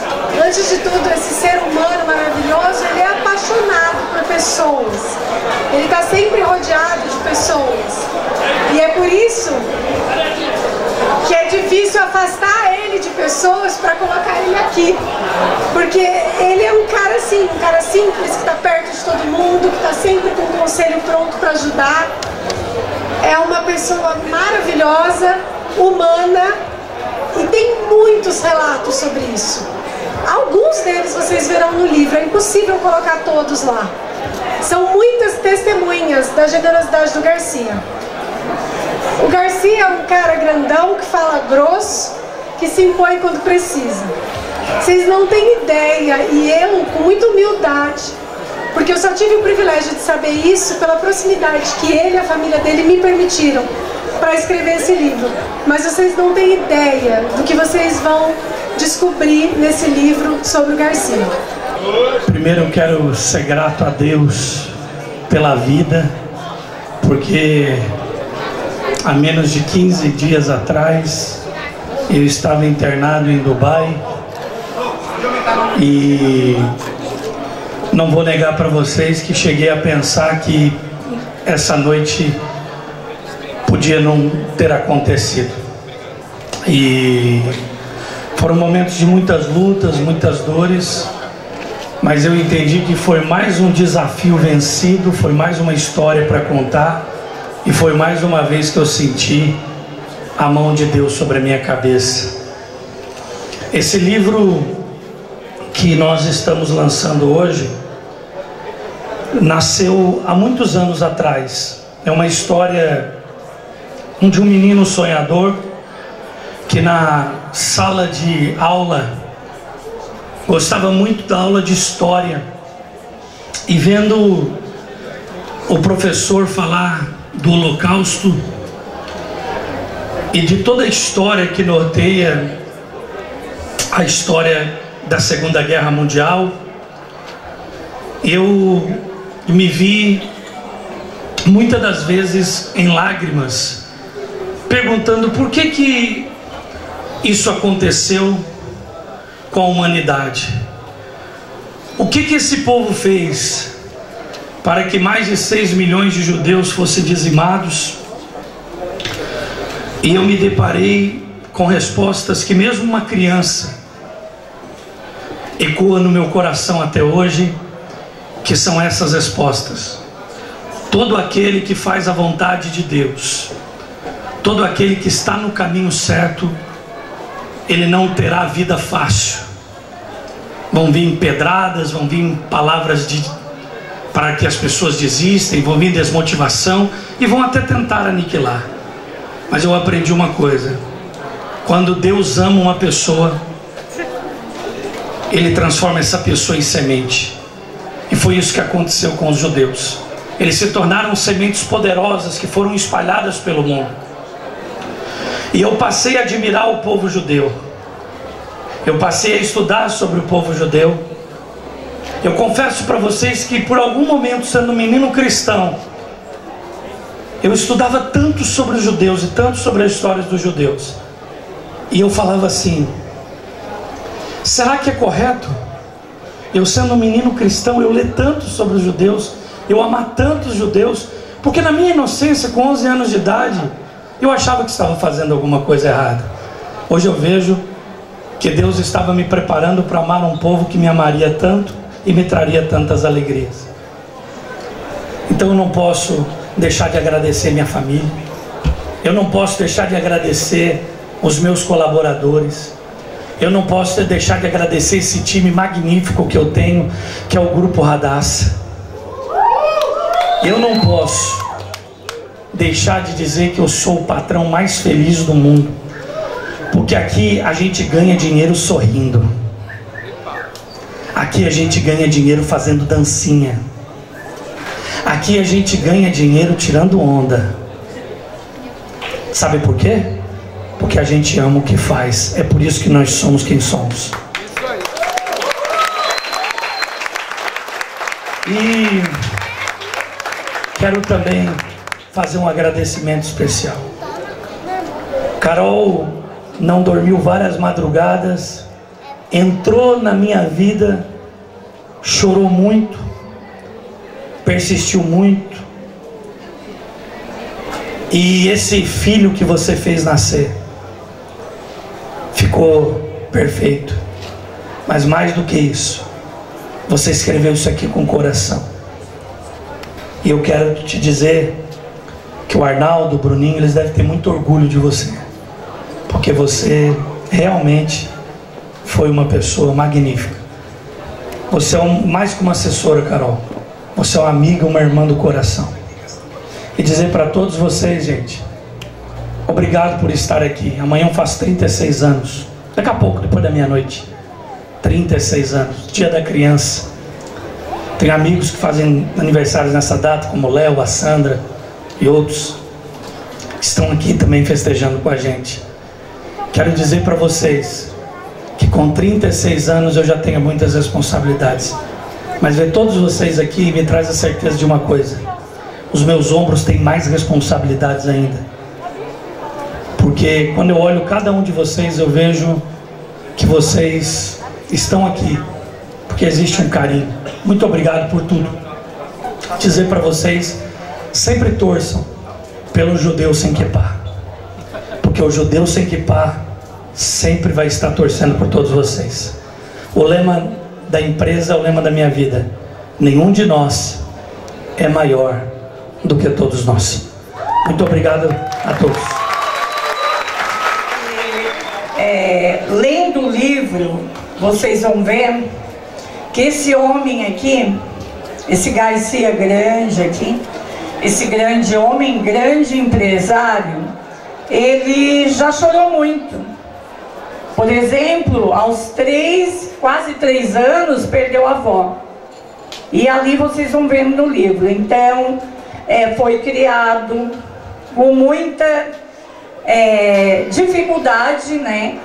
antes de tudo, esse ser humano maravilhoso, ele é apaixonado por pessoas. Ele está sempre rodeado de pessoas. E é por isso que é difícil afastar ele de pessoas para colocar ele aqui. Porque ele é um cara assim, um cara simples, que está perto de todo mundo, que está sempre com o conselho pronto para ajudar. É uma pessoa maravilhosa, humana e tem muitos relatos sobre isso. Alguns deles vocês verão no livro, é impossível colocar todos lá. São muitas testemunhas da generosidade do Garcia. O Garcia é um cara grandão que fala grosso, que se impõe quando precisa. Vocês não têm ideia, e eu, com muita humildade, porque eu só tive o privilégio de saber isso pela proximidade que ele e a família dele me permitiram para escrever esse livro, mas vocês não têm ideia do que vocês vão descobrir nesse livro sobre o Garcia. Primeiro eu quero ser grato a Deus pela vida, porque há menos de 15 dias atrás eu estava internado em Dubai e não vou negar para vocês que cheguei a pensar que essa noite podia não ter acontecido. E foram momentos de muitas lutas, muitas dores, mas eu entendi que foi mais um desafio vencido, foi mais uma história para contar e foi mais uma vez que eu senti a mão de Deus sobre a minha cabeça. Esse livro que nós estamos lançando hoje nasceu há muitos anos atrás. É uma história de um menino sonhador que na sala de aula gostava muito da aula de história e vendo o professor falar do Holocausto e de toda a história que norteia a história da Segunda Guerra Mundial, eu me vi muitas das vezes em lágrimas, perguntando por que que isso aconteceu com a humanidade. O que que esse povo fez para que mais de 6 milhões de judeus fossem dizimados? E eu me deparei com respostas que mesmo uma criança ecoa no meu coração até hoje, que são essas respostas. Todo aquele que faz a vontade de Deus, todo aquele que está no caminho certo, ele não terá vida fácil. Vão vir pedradas, vão vir palavras de para que as pessoas desistem, vão vir desmotivação e vão até tentar aniquilar. Mas eu aprendi uma coisa: quando Deus ama uma pessoa, Ele transforma essa pessoa em semente. E foi isso que aconteceu com os judeus. Eles se tornaram sementes poderosas que foram espalhadas pelo mundo. E eu passei a admirar o povo judeu. Eu passei a estudar sobre o povo judeu. Eu confesso para vocês que por algum momento, sendo um menino cristão, eu estudava tanto sobre os judeus e tanto sobre as histórias dos judeus. E eu falava assim: será que é correto? Eu, sendo um menino cristão, eu ler tanto sobre os judeus, eu amar tanto os judeus, porque na minha inocência, com 11 anos de idade, eu achava que estava fazendo alguma coisa errada. Hoje eu vejo que Deus estava me preparando para amar um povo que me amaria tanto e me traria tantas alegrias. Então eu não posso deixar de agradecer minha família, eu não posso deixar de agradecer os meus colaboradores, eu não posso deixar de agradecer esse time magnífico que eu tenho, que é o Grupo Radassa. Eu não posso deixar de dizer que eu sou o patrão mais feliz do mundo, porque aqui a gente ganha dinheiro sorrindo, aqui a gente ganha dinheiro fazendo dancinha. Aqui a gente ganha dinheiro tirando onda. Sabe por quê? Porque a gente ama o que faz. É por isso que nós somos quem somos. E quero também fazer um agradecimento especial. Carol não dormiu várias madrugadas, entrou na minha vida, chorou muito, persistiu muito. E esse filho que você fez nascer ficou perfeito. Mas mais do que isso, você escreveu isso aqui com coração. E eu quero te dizer que o Arnaldo, o Bruninho, eles devem ter muito orgulho de você. Porque você realmente foi uma pessoa magnífica. Você é um, mais que uma assessora, Carol. Você é uma amiga, uma irmã do coração. E dizer para todos vocês, gente, obrigado por estar aqui. Amanhã eu faço 36 anos. Daqui a pouco, depois da meia-noite. 36 anos, dia da criança. Tenho amigos que fazem aniversários nessa data, como o Léo, a Sandra e outros. que estão aqui também festejando com a gente. Quero dizer para vocês que com 36 anos eu já tenho muitas responsabilidades. Mas ver todos vocês aqui me traz a certeza de uma coisa: os meus ombros têm mais responsabilidades ainda. Porque quando eu olho cada um de vocês, eu vejo que vocês estão aqui porque existe um carinho. Muito obrigado por tudo. Dizer para vocês, sempre torçam pelo judeu sem quepar. Porque o judeu sem quepar sempre vai estar torcendo por todos vocês. O lema da empresa é o lema da minha vida. Nenhum de nós é maior do que todos nós. Muito obrigado a todos. É, lendo o livro, vocês vão ver que esse homem aqui, esse Garcia Grande aqui, esse grande homem, grande empresário, ele já chorou muito. Por exemplo, aos três, quase três anos, perdeu a avó. E ali vocês vão ver no livro. Então, é, foi criado com muita é, dificuldade, né?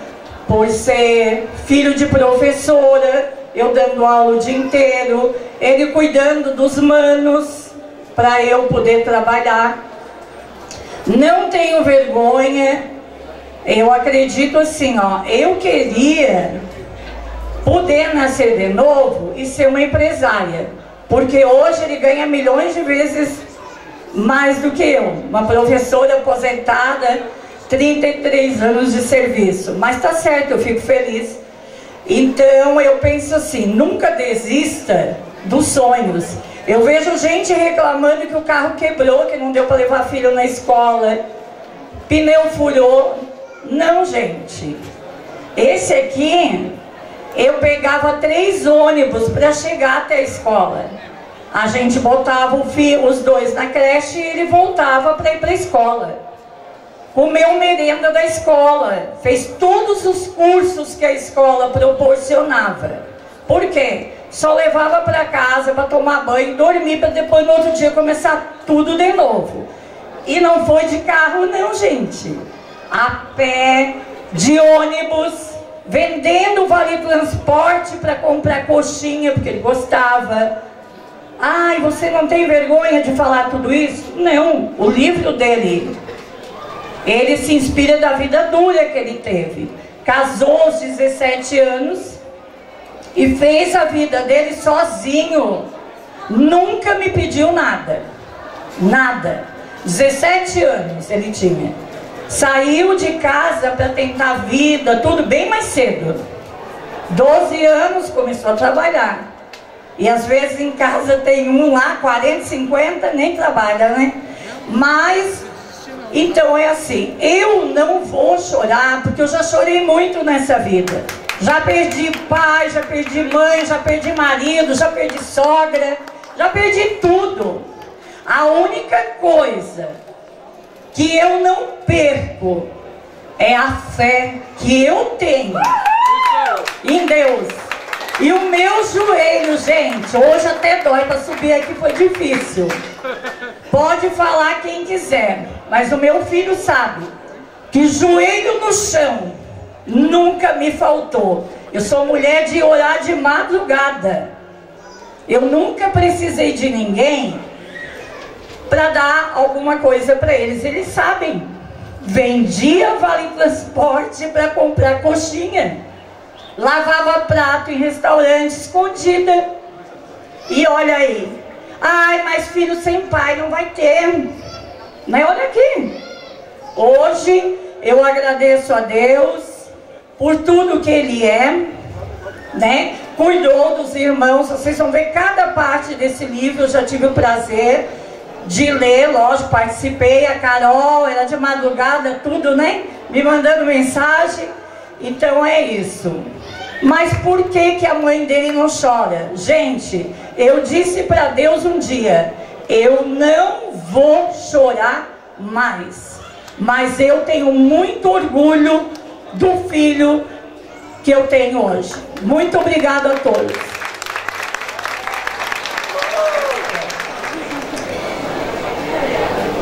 Por ser filho de professora, eu dando aula o dia inteiro, ele cuidando dos manos para eu poder trabalhar. Não tenho vergonha, eu acredito assim, ó, eu queria poder nascer de novo e ser uma empresária, porque hoje ele ganha milhões de vezes mais do que eu, uma professora aposentada, 33 anos de serviço, mas tá certo, eu fico feliz então eu penso assim, nunca desista dos sonhos. Eu vejo gente reclamando que o carro quebrou, que não deu para levar filho na escola, pneu furou. Não, gente. Esse aqui, eu pegava três ônibus para chegar até a escola. A gente botava os dois na creche e ele voltava para ir para a escola comeu merenda da escola, fez todos os cursos que a escola proporcionava. Por quê? Só levava para casa para tomar banho, dormir, para depois no outro dia começar tudo de novo. E não foi de carro não, gente. A pé, de ônibus, vendendo vale transporte para comprar coxinha, porque ele gostava. Ai, você não tem vergonha de falar tudo isso? Não, o livro dele ele se inspira da vida dura que ele teve. Casou aos 17 anos e fez a vida dele sozinho. Nunca me pediu nada. Nada. 17 anos ele tinha. Saiu de casa para tentar vida, tudo bem mais cedo. 12 anos começou a trabalhar. E às vezes em casa tem um lá, 40, 50, nem trabalha, né? Mas então é assim, eu não vou chorar, porque eu já chorei muito nessa vida. Já perdi pai, já perdi mãe, já perdi marido, já perdi sogra, já perdi tudo. A única coisa que eu não perco é a fé que eu tenho em Deus. E o meu joelho, gente, hoje até dói para subir aqui, foi difícil. Pode falar quem quiser, mas o meu filho sabe que joelho no chão nunca me faltou. Eu sou mulher de orar de madrugada. Eu nunca precisei de ninguém para dar alguma coisa para eles. Eles sabem. Vendia vale transporte para comprar coxinha. Lavava prato em restaurante escondida. E olha aí, Ai, mas filho sem pai não vai ter. Mas olha aqui. Hoje eu agradeço a Deus por tudo que Ele é, né? Cuidou dos irmãos. Vocês vão ver cada parte desse livro. Eu já tive o prazer de ler, lógico, participei. A Carol era de madrugada, tudo, né? Me mandando mensagem. Então é isso. Mas por que, que a mãe dele não chora? Gente, eu disse para Deus um dia: eu não vou chorar mais. Mas eu tenho muito orgulho do filho que eu tenho hoje. Muito obrigada a todos.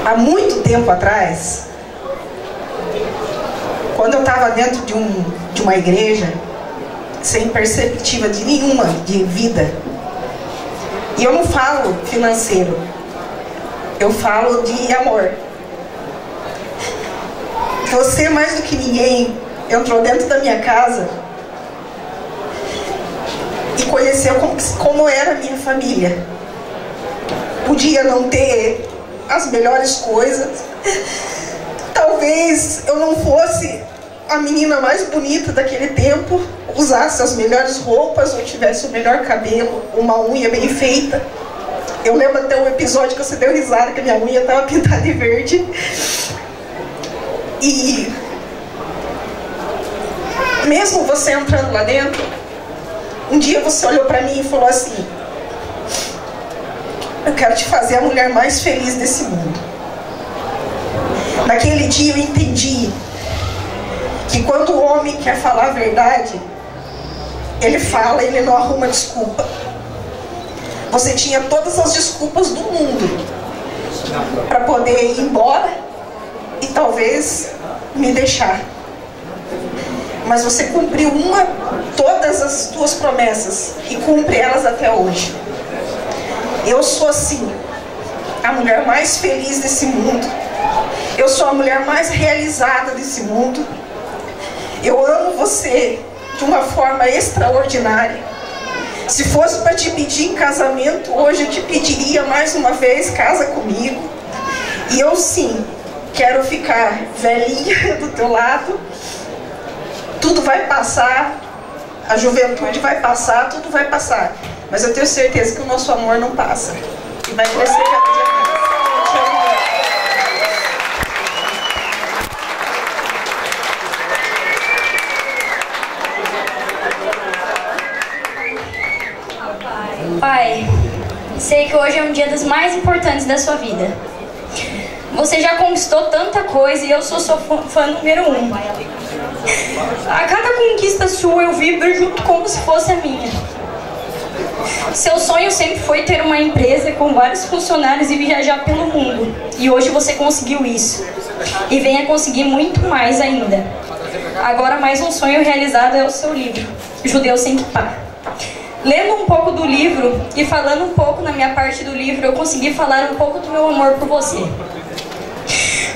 Há muito tempo atrás, quando eu estava dentro de, um, de uma igreja, sem perspectiva de nenhuma de vida, e eu não falo financeiro, eu falo de amor. Você, mais do que ninguém, entrou dentro da minha casa e conheceu como, como era a minha família. Podia não ter as melhores coisas, talvez eu não fosse a menina mais bonita daquele tempo, usasse as melhores roupas ou tivesse o melhor cabelo, uma unha bem feita. Eu lembro até um episódio que você deu risada que a minha unha estava pintada de verde. E mesmo você entrando lá dentro, um dia você olhou para mim e falou assim: Eu quero te fazer a mulher mais feliz desse mundo. Naquele dia eu entendi que quando o homem quer falar a verdade, ele fala, ele não arruma desculpa. Você tinha todas as desculpas do mundo para poder ir embora e talvez me deixar. Mas você cumpriu uma, todas as tuas promessas e cumpre elas até hoje. Eu sou assim, a mulher mais feliz desse mundo. Eu sou a mulher mais realizada desse mundo. Eu amo você de uma forma extraordinária. Se fosse para te pedir em casamento, hoje eu te pediria mais uma vez, casa comigo. E eu sim, quero ficar velhinha do teu lado. Tudo vai passar, a juventude vai passar, tudo vai passar. Mas eu tenho certeza que o nosso amor não passa. E vai crescer cada dia mais. Eu te amo muito. Pai, sei que hoje é um dia dos mais importantes da sua vida. Você já conquistou tanta coisa e eu sou sua fã, número um. A cada conquista sua eu vibro junto como se fosse a minha. Seu sonho sempre foi ter uma empresa com vários funcionários e viajar pelo mundo. E hoje você conseguiu isso. E venha conseguir muito mais ainda. Agora mais um sonho realizado é o seu livro, Judeu Sem Kippah. Lendo um pouco do livro e falando um pouco na minha parte do livro, eu consegui falar um pouco do meu amor por você.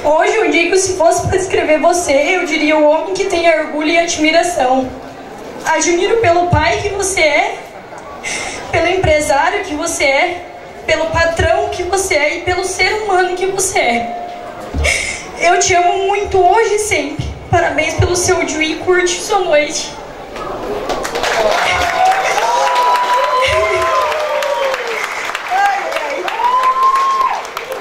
Hoje eu digo, se fosse para escrever você, eu diria o homem que tem orgulho e admiração. Admiro pelo pai que você é, pelo empresário que você é, pelo patrão que você é e pelo ser humano que você é. Eu te amo muito hoje e sempre. Parabéns pelo seu dia e curte sua noite.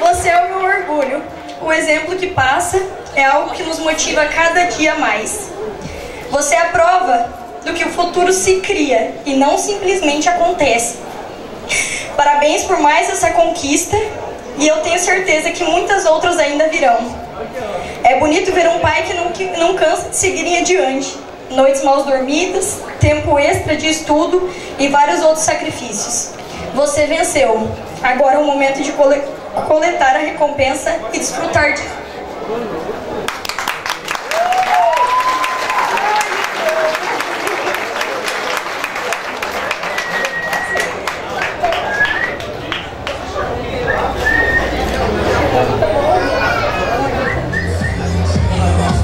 Você é o meu orgulho. O exemplo que passa é algo que nos motiva cada dia mais. Você é a prova do que o futuro se cria e não simplesmente acontece. Parabéns por mais essa conquista e eu tenho certeza que muitas outras ainda virão. É bonito ver um pai que não, que não cansa de seguir em adiante. Noites mal dormidas, tempo extra de estudo e vários outros sacrifícios. Você venceu. Agora é o momento de cole- coletar a recompensa e desfrutar de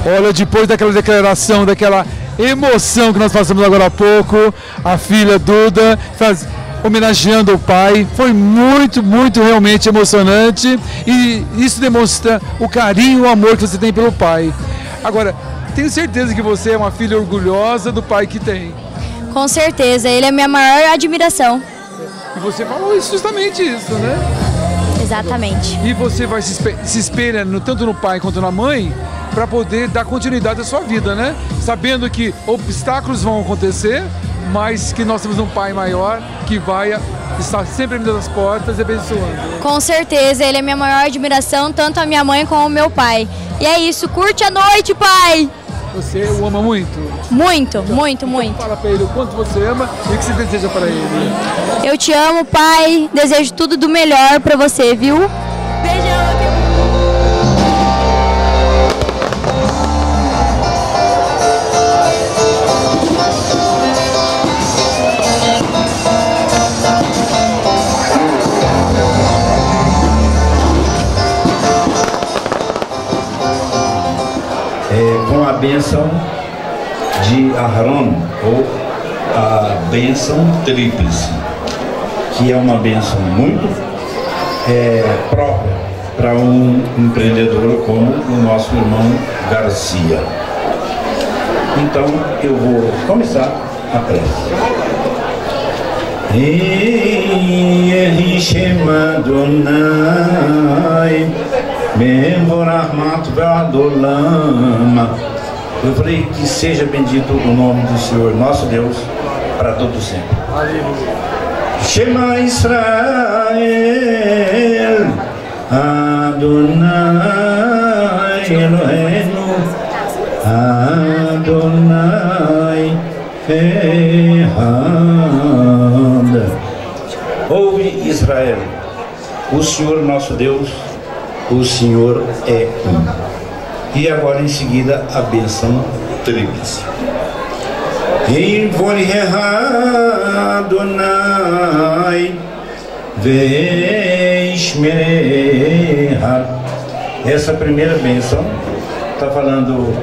Olha, depois daquela declaração, daquela emoção que nós passamos agora há pouco, a filha Duda faz, homenageando o pai, foi muito, muito realmente emocionante e isso demonstra o carinho e o amor que você tem pelo pai. Agora, tenho certeza que você é uma filha orgulhosa do pai que tem. Com certeza, ele é minha maior admiração. E você falou justamente isso, né? Exatamente. E você vai se, espe- se espelha no- tanto no pai quanto na mãe para poder dar continuidade à sua vida, né? Sabendo que obstáculos vão acontecer, mas que nós temos um pai maior que vai estar sempre abrindo as portas e abençoando. Com certeza, ele é minha maior admiração, tanto a minha mãe como o meu pai. E é isso, curte a noite, pai! Você o ama muito? Muito, muito, muito. Fala para ele o quanto você ama e o que você deseja para ele. Eu te amo, pai. Desejo tudo do melhor pra você, viu? Bênção de Aharon, ou a bênção tríplice, que é uma bênção muito é, própria para um empreendedor como o nosso irmão Garcia. Então eu vou começar a prece. Shema Adonai Memorahmat Vadolama Eu falei que seja bendito o nome do Senhor, nosso Deus, para todo sempre. Shema Israel Adonai Eloheinu Adonai Ehad Ouve Israel, o Senhor nosso Deus, o Senhor é um. E agora em seguida a bênção tríplice. Essa primeira bênção está falando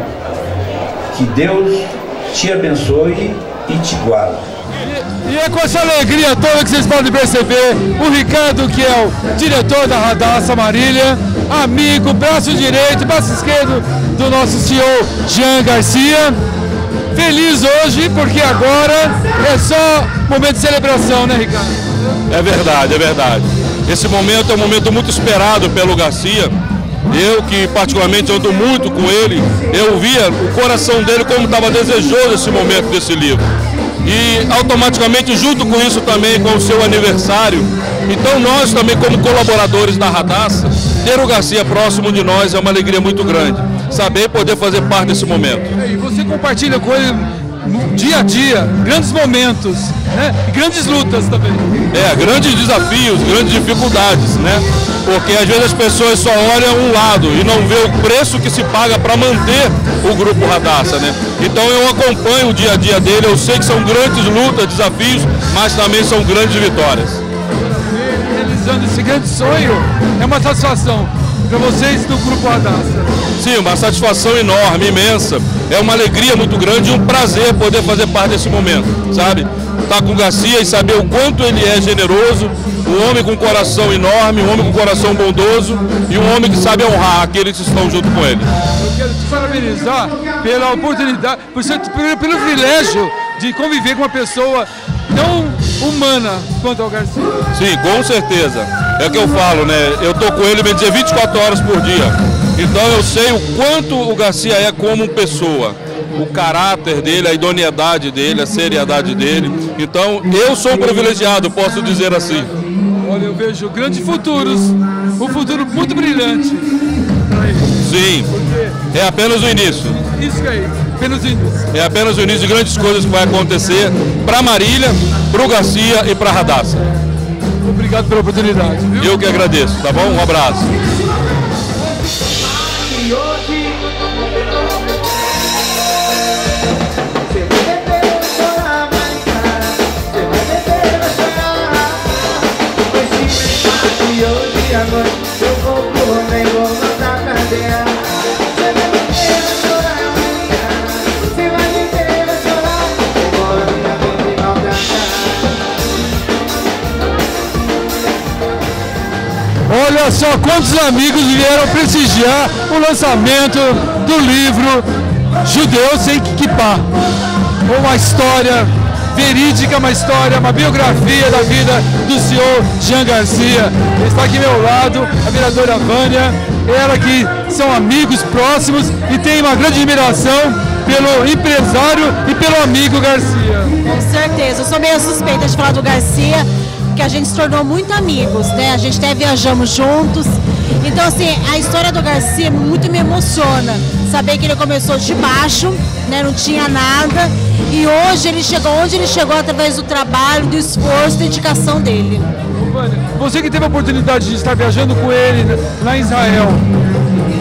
que Deus te abençoe e te guarde. E é com essa alegria toda que vocês podem perceber, o Ricardo, que é o diretor da Radassa Marília, amigo, braço direito, braço esquerdo do nosso CEO Jean Garcia. Feliz hoje, porque agora é só momento de celebração, né, Ricardo? É verdade, é verdade. Esse momento é um momento muito esperado pelo Garcia. Eu que particularmente ando muito com ele, eu via o coração dele como estava desejoso esse momento desse livro. E automaticamente junto com isso também com o seu aniversário. Então nós também como colaboradores da Radassa, ter o Garcia próximo de nós é uma alegria muito grande. Saber poder fazer parte desse momento. E você compartilha com ele dia a dia, grandes momentos, né? E grandes lutas também. É, grandes desafios, grandes dificuldades, né? Porque às vezes as pessoas só olham um lado e não vê o preço que se paga para manter o grupo Radassa, né? Então eu acompanho o dia a dia dele, eu sei que são grandes lutas, desafios, mas também são grandes vitórias. Realizando esse grande sonho é uma satisfação para vocês do grupo Radassa. Sim, uma satisfação enorme, imensa. É uma alegria muito grande e um prazer poder fazer parte desse momento, sabe? Estar com o Garcia e saber o quanto ele é generoso, um homem com um coração enorme, um homem com um coração bondoso e um homem que sabe honrar aqueles que estão junto com ele. Eu quero te parabenizar pela oportunidade, por ser, pelo, privilégio de conviver com uma pessoa tão humana quanto é o Garcia. Sim, com certeza. É o que eu falo, né? Eu tô com ele, bem dizer, 24 horas por dia. Então eu sei o quanto o Garcia é como pessoa. O caráter dele, a idoneidade dele, a seriedade dele. Então eu sou um privilegiado, posso dizer assim. Olha, eu vejo grandes futuros, um futuro muito brilhante. Sim, é apenas o início. Isso aí, apenas o início. É apenas o início de grandes coisas que vai acontecer para Marília, para o Garcia e para a Radassa. Obrigado pela oportunidade. Viu? Eu que agradeço, tá bom? Um abraço. Olha só quantos amigos vieram prestigiar o lançamento do livro Judeu sem Kipá. Uma história verídica, uma história, uma biografia da vida do senhor Jean Garcia. Ele está aqui ao meu lado, a vereadora Vânia, ela que são amigos próximos e tem uma grande admiração pelo empresário e pelo amigo Garcia. Com certeza, eu sou meio suspeita de falar do Garcia, porque a gente se tornou muito amigos, né? A gente até viajamos juntos. Então, assim, a história do Garcia muito me emociona. Saber que ele começou de baixo, né? Não tinha nada. E hoje ele chegou onde ele chegou através do trabalho, do esforço, da dedicação dele. Você que teve a oportunidade de estar viajando com ele lá em Israel,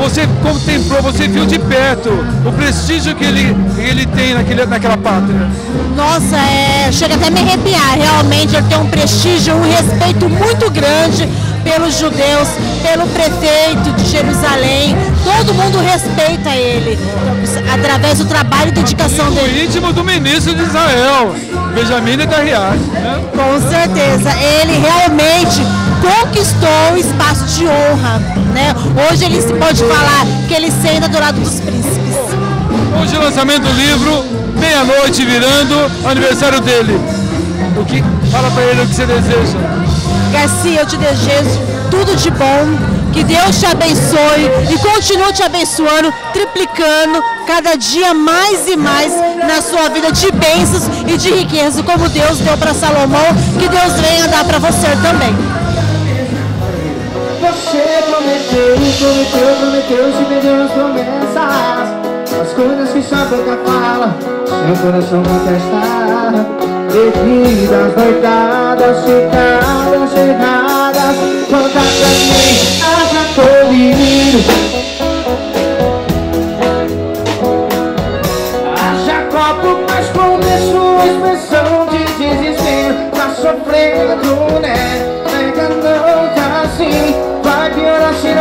você contemplou, você viu de perto o prestígio que ele, ele tem naquele, naquela pátria. Nossa, é, chega até a me arrepiar. Realmente ele tem um prestígio, um respeito muito grande pelos judeus, pelo prefeito de Jerusalém. Todo mundo respeita ele, através do trabalho e dedicação O dele. íntimo do ministro de Israel, Benjamin Netanyahu. Né? Com certeza, ele realmente conquistou o espaço de honra, né? Hoje ele se pode falar que ele senta do lado dos príncipes. Hoje o lançamento do livro, meia-noite virando, aniversário dele. O que, fala pra ele o que você deseja. Garcia, eu te desejo tudo de bom, que Deus te abençoe e continue te abençoando, triplicando cada dia mais e mais na sua vida de bênçãos e de riqueza, como Deus deu para Salomão, que Deus venha dar para você também. Você prometeu, prometeu, prometeu, se perdeu as promessas. As coisas que sua boca fala, seu coração contesta. Bebidas noitadas, ficadas erradas. Conta pra mim, Haja copo, mas com sua expressão de desespero. Tá sofrendo, né?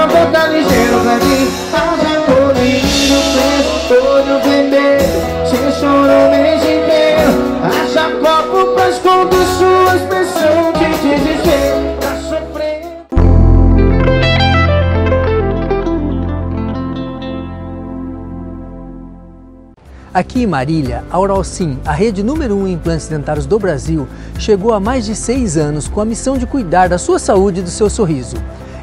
Piorar se não botar ligeiro pra mim Haja colírio, preto, olho vermelho. Você chorou o mês inteiro. Haja copo, mas com sua expressão de desespero Tá Aqui em Marília, a Oralsim, a rede número 1 um em implantes dentários do Brasil, chegou há mais de seis anos com a missão de cuidar da sua saúde e do seu sorriso.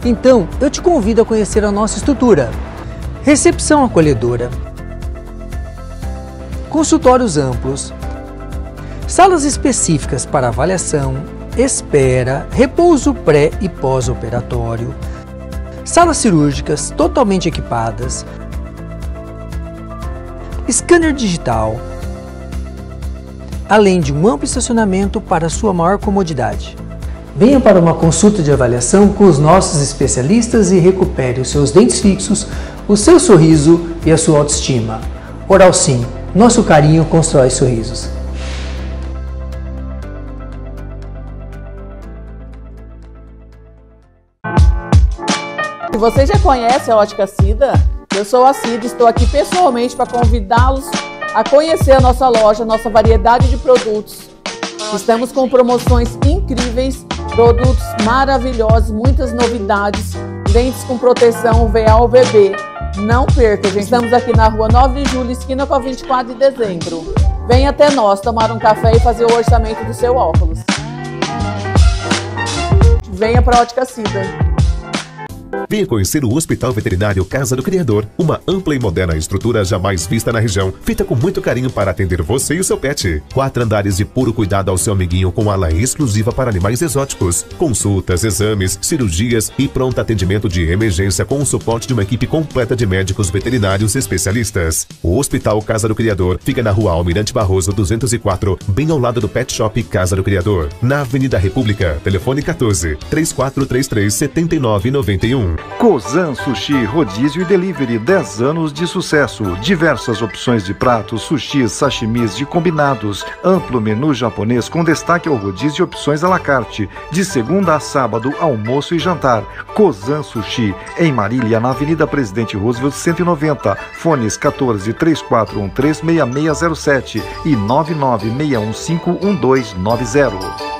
Então, eu te convido a conhecer a nossa estrutura. Recepção acolhedora. Consultórios amplos. Salas específicas para avaliação, espera, repouso pré e pós-operatório. Salas cirúrgicas totalmente equipadas, scanner digital, além de um amplo estacionamento para sua maior comodidade. Venha para uma consulta de avaliação com os nossos especialistas e recupere os seus dentes fixos, o seu sorriso e a sua autoestima. Oral Sim, nosso carinho constrói sorrisos. Você já conhece a Ótica Cida? Eu sou a Cida, estou aqui pessoalmente para convidá-los a conhecer a nossa loja, nossa variedade de produtos. Estamos com promoções incríveis, produtos maravilhosos, muitas novidades, lentes com proteção VA ou VB. Não perca, gente. Estamos aqui na rua 9 de julho, esquina com a 24 de dezembro. Venha até nós tomar um café e fazer o orçamento do seu óculos. Venha para a Ótica Cida. Venha conhecer o Hospital Veterinário Casa do Criador, uma ampla e moderna estrutura jamais vista na região, feita com muito carinho para atender você e o seu pet. Quatro andares de puro cuidado ao seu amiguinho com ala exclusiva para animais exóticos. Consultas, exames, cirurgias e pronto atendimento de emergência com o suporte de uma equipe completa de médicos veterinários especialistas. O Hospital Casa do Criador fica na rua Almirante Barroso 204, bem ao lado do Pet Shop Casa do Criador, na Avenida República, telefone 14 3433 7991. Kozan Sushi Rodízio e Delivery 10 anos de sucesso. Diversas opções de pratos, sushis, sashimis de combinados. Amplo menu japonês com destaque ao rodízio e opções à la carte. De segunda a sábado, almoço e jantar. Kozan Sushi, em Marília, na Avenida Presidente Roosevelt 190. Fones 14 3413 6607 e 996151290.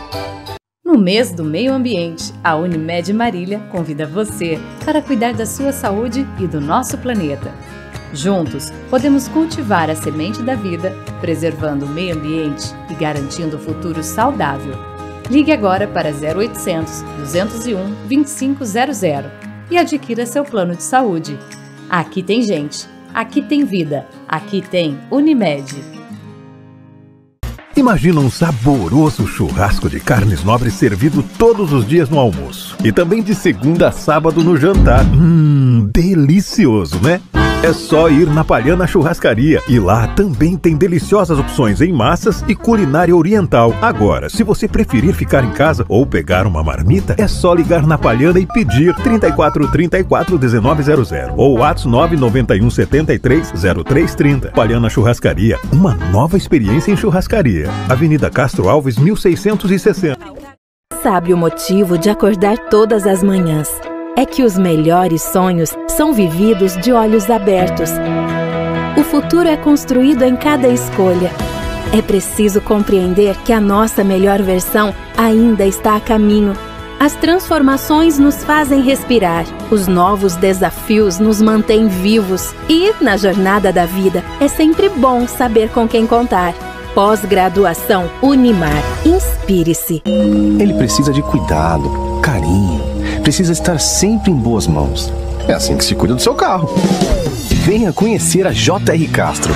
Mês do meio ambiente, a Unimed Marília convida você para cuidar da sua saúde e do nosso planeta. Juntos, podemos cultivar a semente da vida, preservando o meio ambiente e garantindo um futuro saudável. Ligue agora para 0800 201 2500 e adquira seu plano de saúde. Aqui tem gente, aqui tem vida, aqui tem Unimed. Imagina um saboroso churrasco de carnes nobres servido todos os dias no almoço. E também de segunda a sábado no jantar. Hum, delicioso, né? É só ir na Palhana Churrascaria e lá também tem deliciosas opções em massas e culinária oriental. Agora, se você preferir ficar em casa ou pegar uma marmita, é só ligar na Palhana e pedir 34 34 1900 ou WhatsApp 991 73 0330. Palhana Churrascaria, uma nova experiência em churrascaria. Avenida Castro Alves 1660. sabe o motivo de acordar todas as manhãs. É que os melhores sonhos são vividos de olhos abertos. O futuro é construído em cada escolha. É preciso compreender que a nossa melhor versão ainda está a caminho. As transformações nos fazem respirar, os novos desafios nos mantêm vivos e, na jornada da vida, é sempre bom saber com quem contar. Pós-graduação Unimar. Inspire-se. Ele precisa de cuidado, carinho, precisa estar sempre em boas mãos. É assim que se cuida do seu carro. Venha conhecer a JR Castro.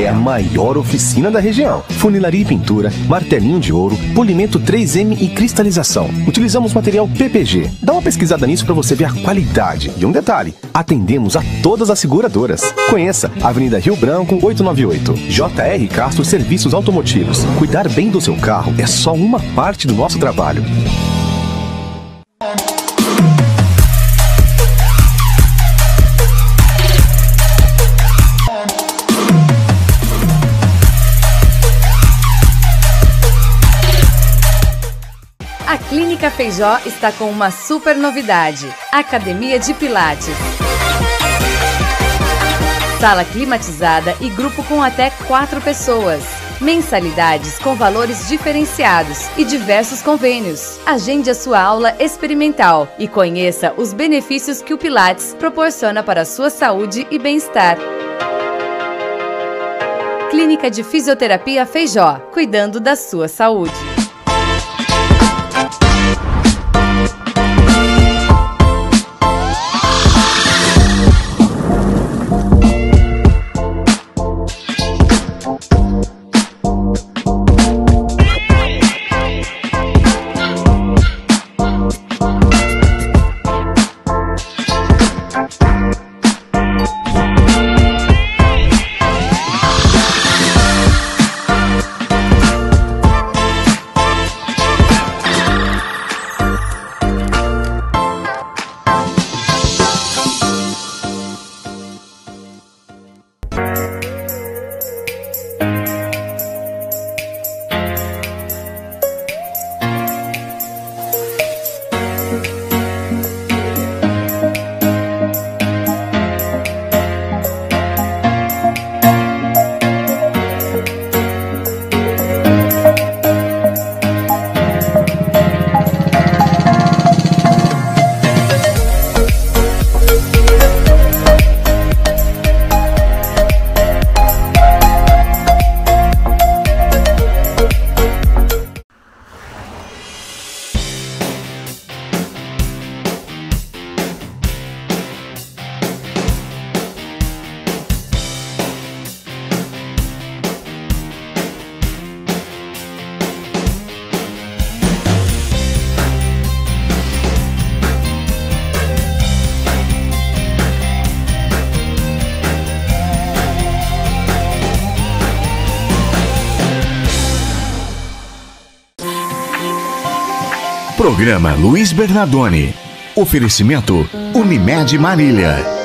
É a maior oficina da região. Funilaria e pintura, martelinho de ouro, polimento 3M e cristalização. Utilizamos material PPG. Dá uma pesquisada nisso para você ver a qualidade. E um detalhe: atendemos a todas as seguradoras. Conheça Avenida Rio Branco 898. JR Castro Serviços Automotivos. Cuidar bem do seu carro é só uma parte do nosso trabalho. Clínica Feijó está com uma super novidade: Academia de Pilates. Sala climatizada e grupo com até quatro pessoas. Mensalidades com valores diferenciados e diversos convênios. Agende a sua aula experimental e conheça os benefícios que o Pilates proporciona para a sua saúde e bem-estar. Clínica de Fisioterapia Feijó, cuidando da sua saúde. Programa Luiz Bernardoni. Oferecimento Unimed Marília.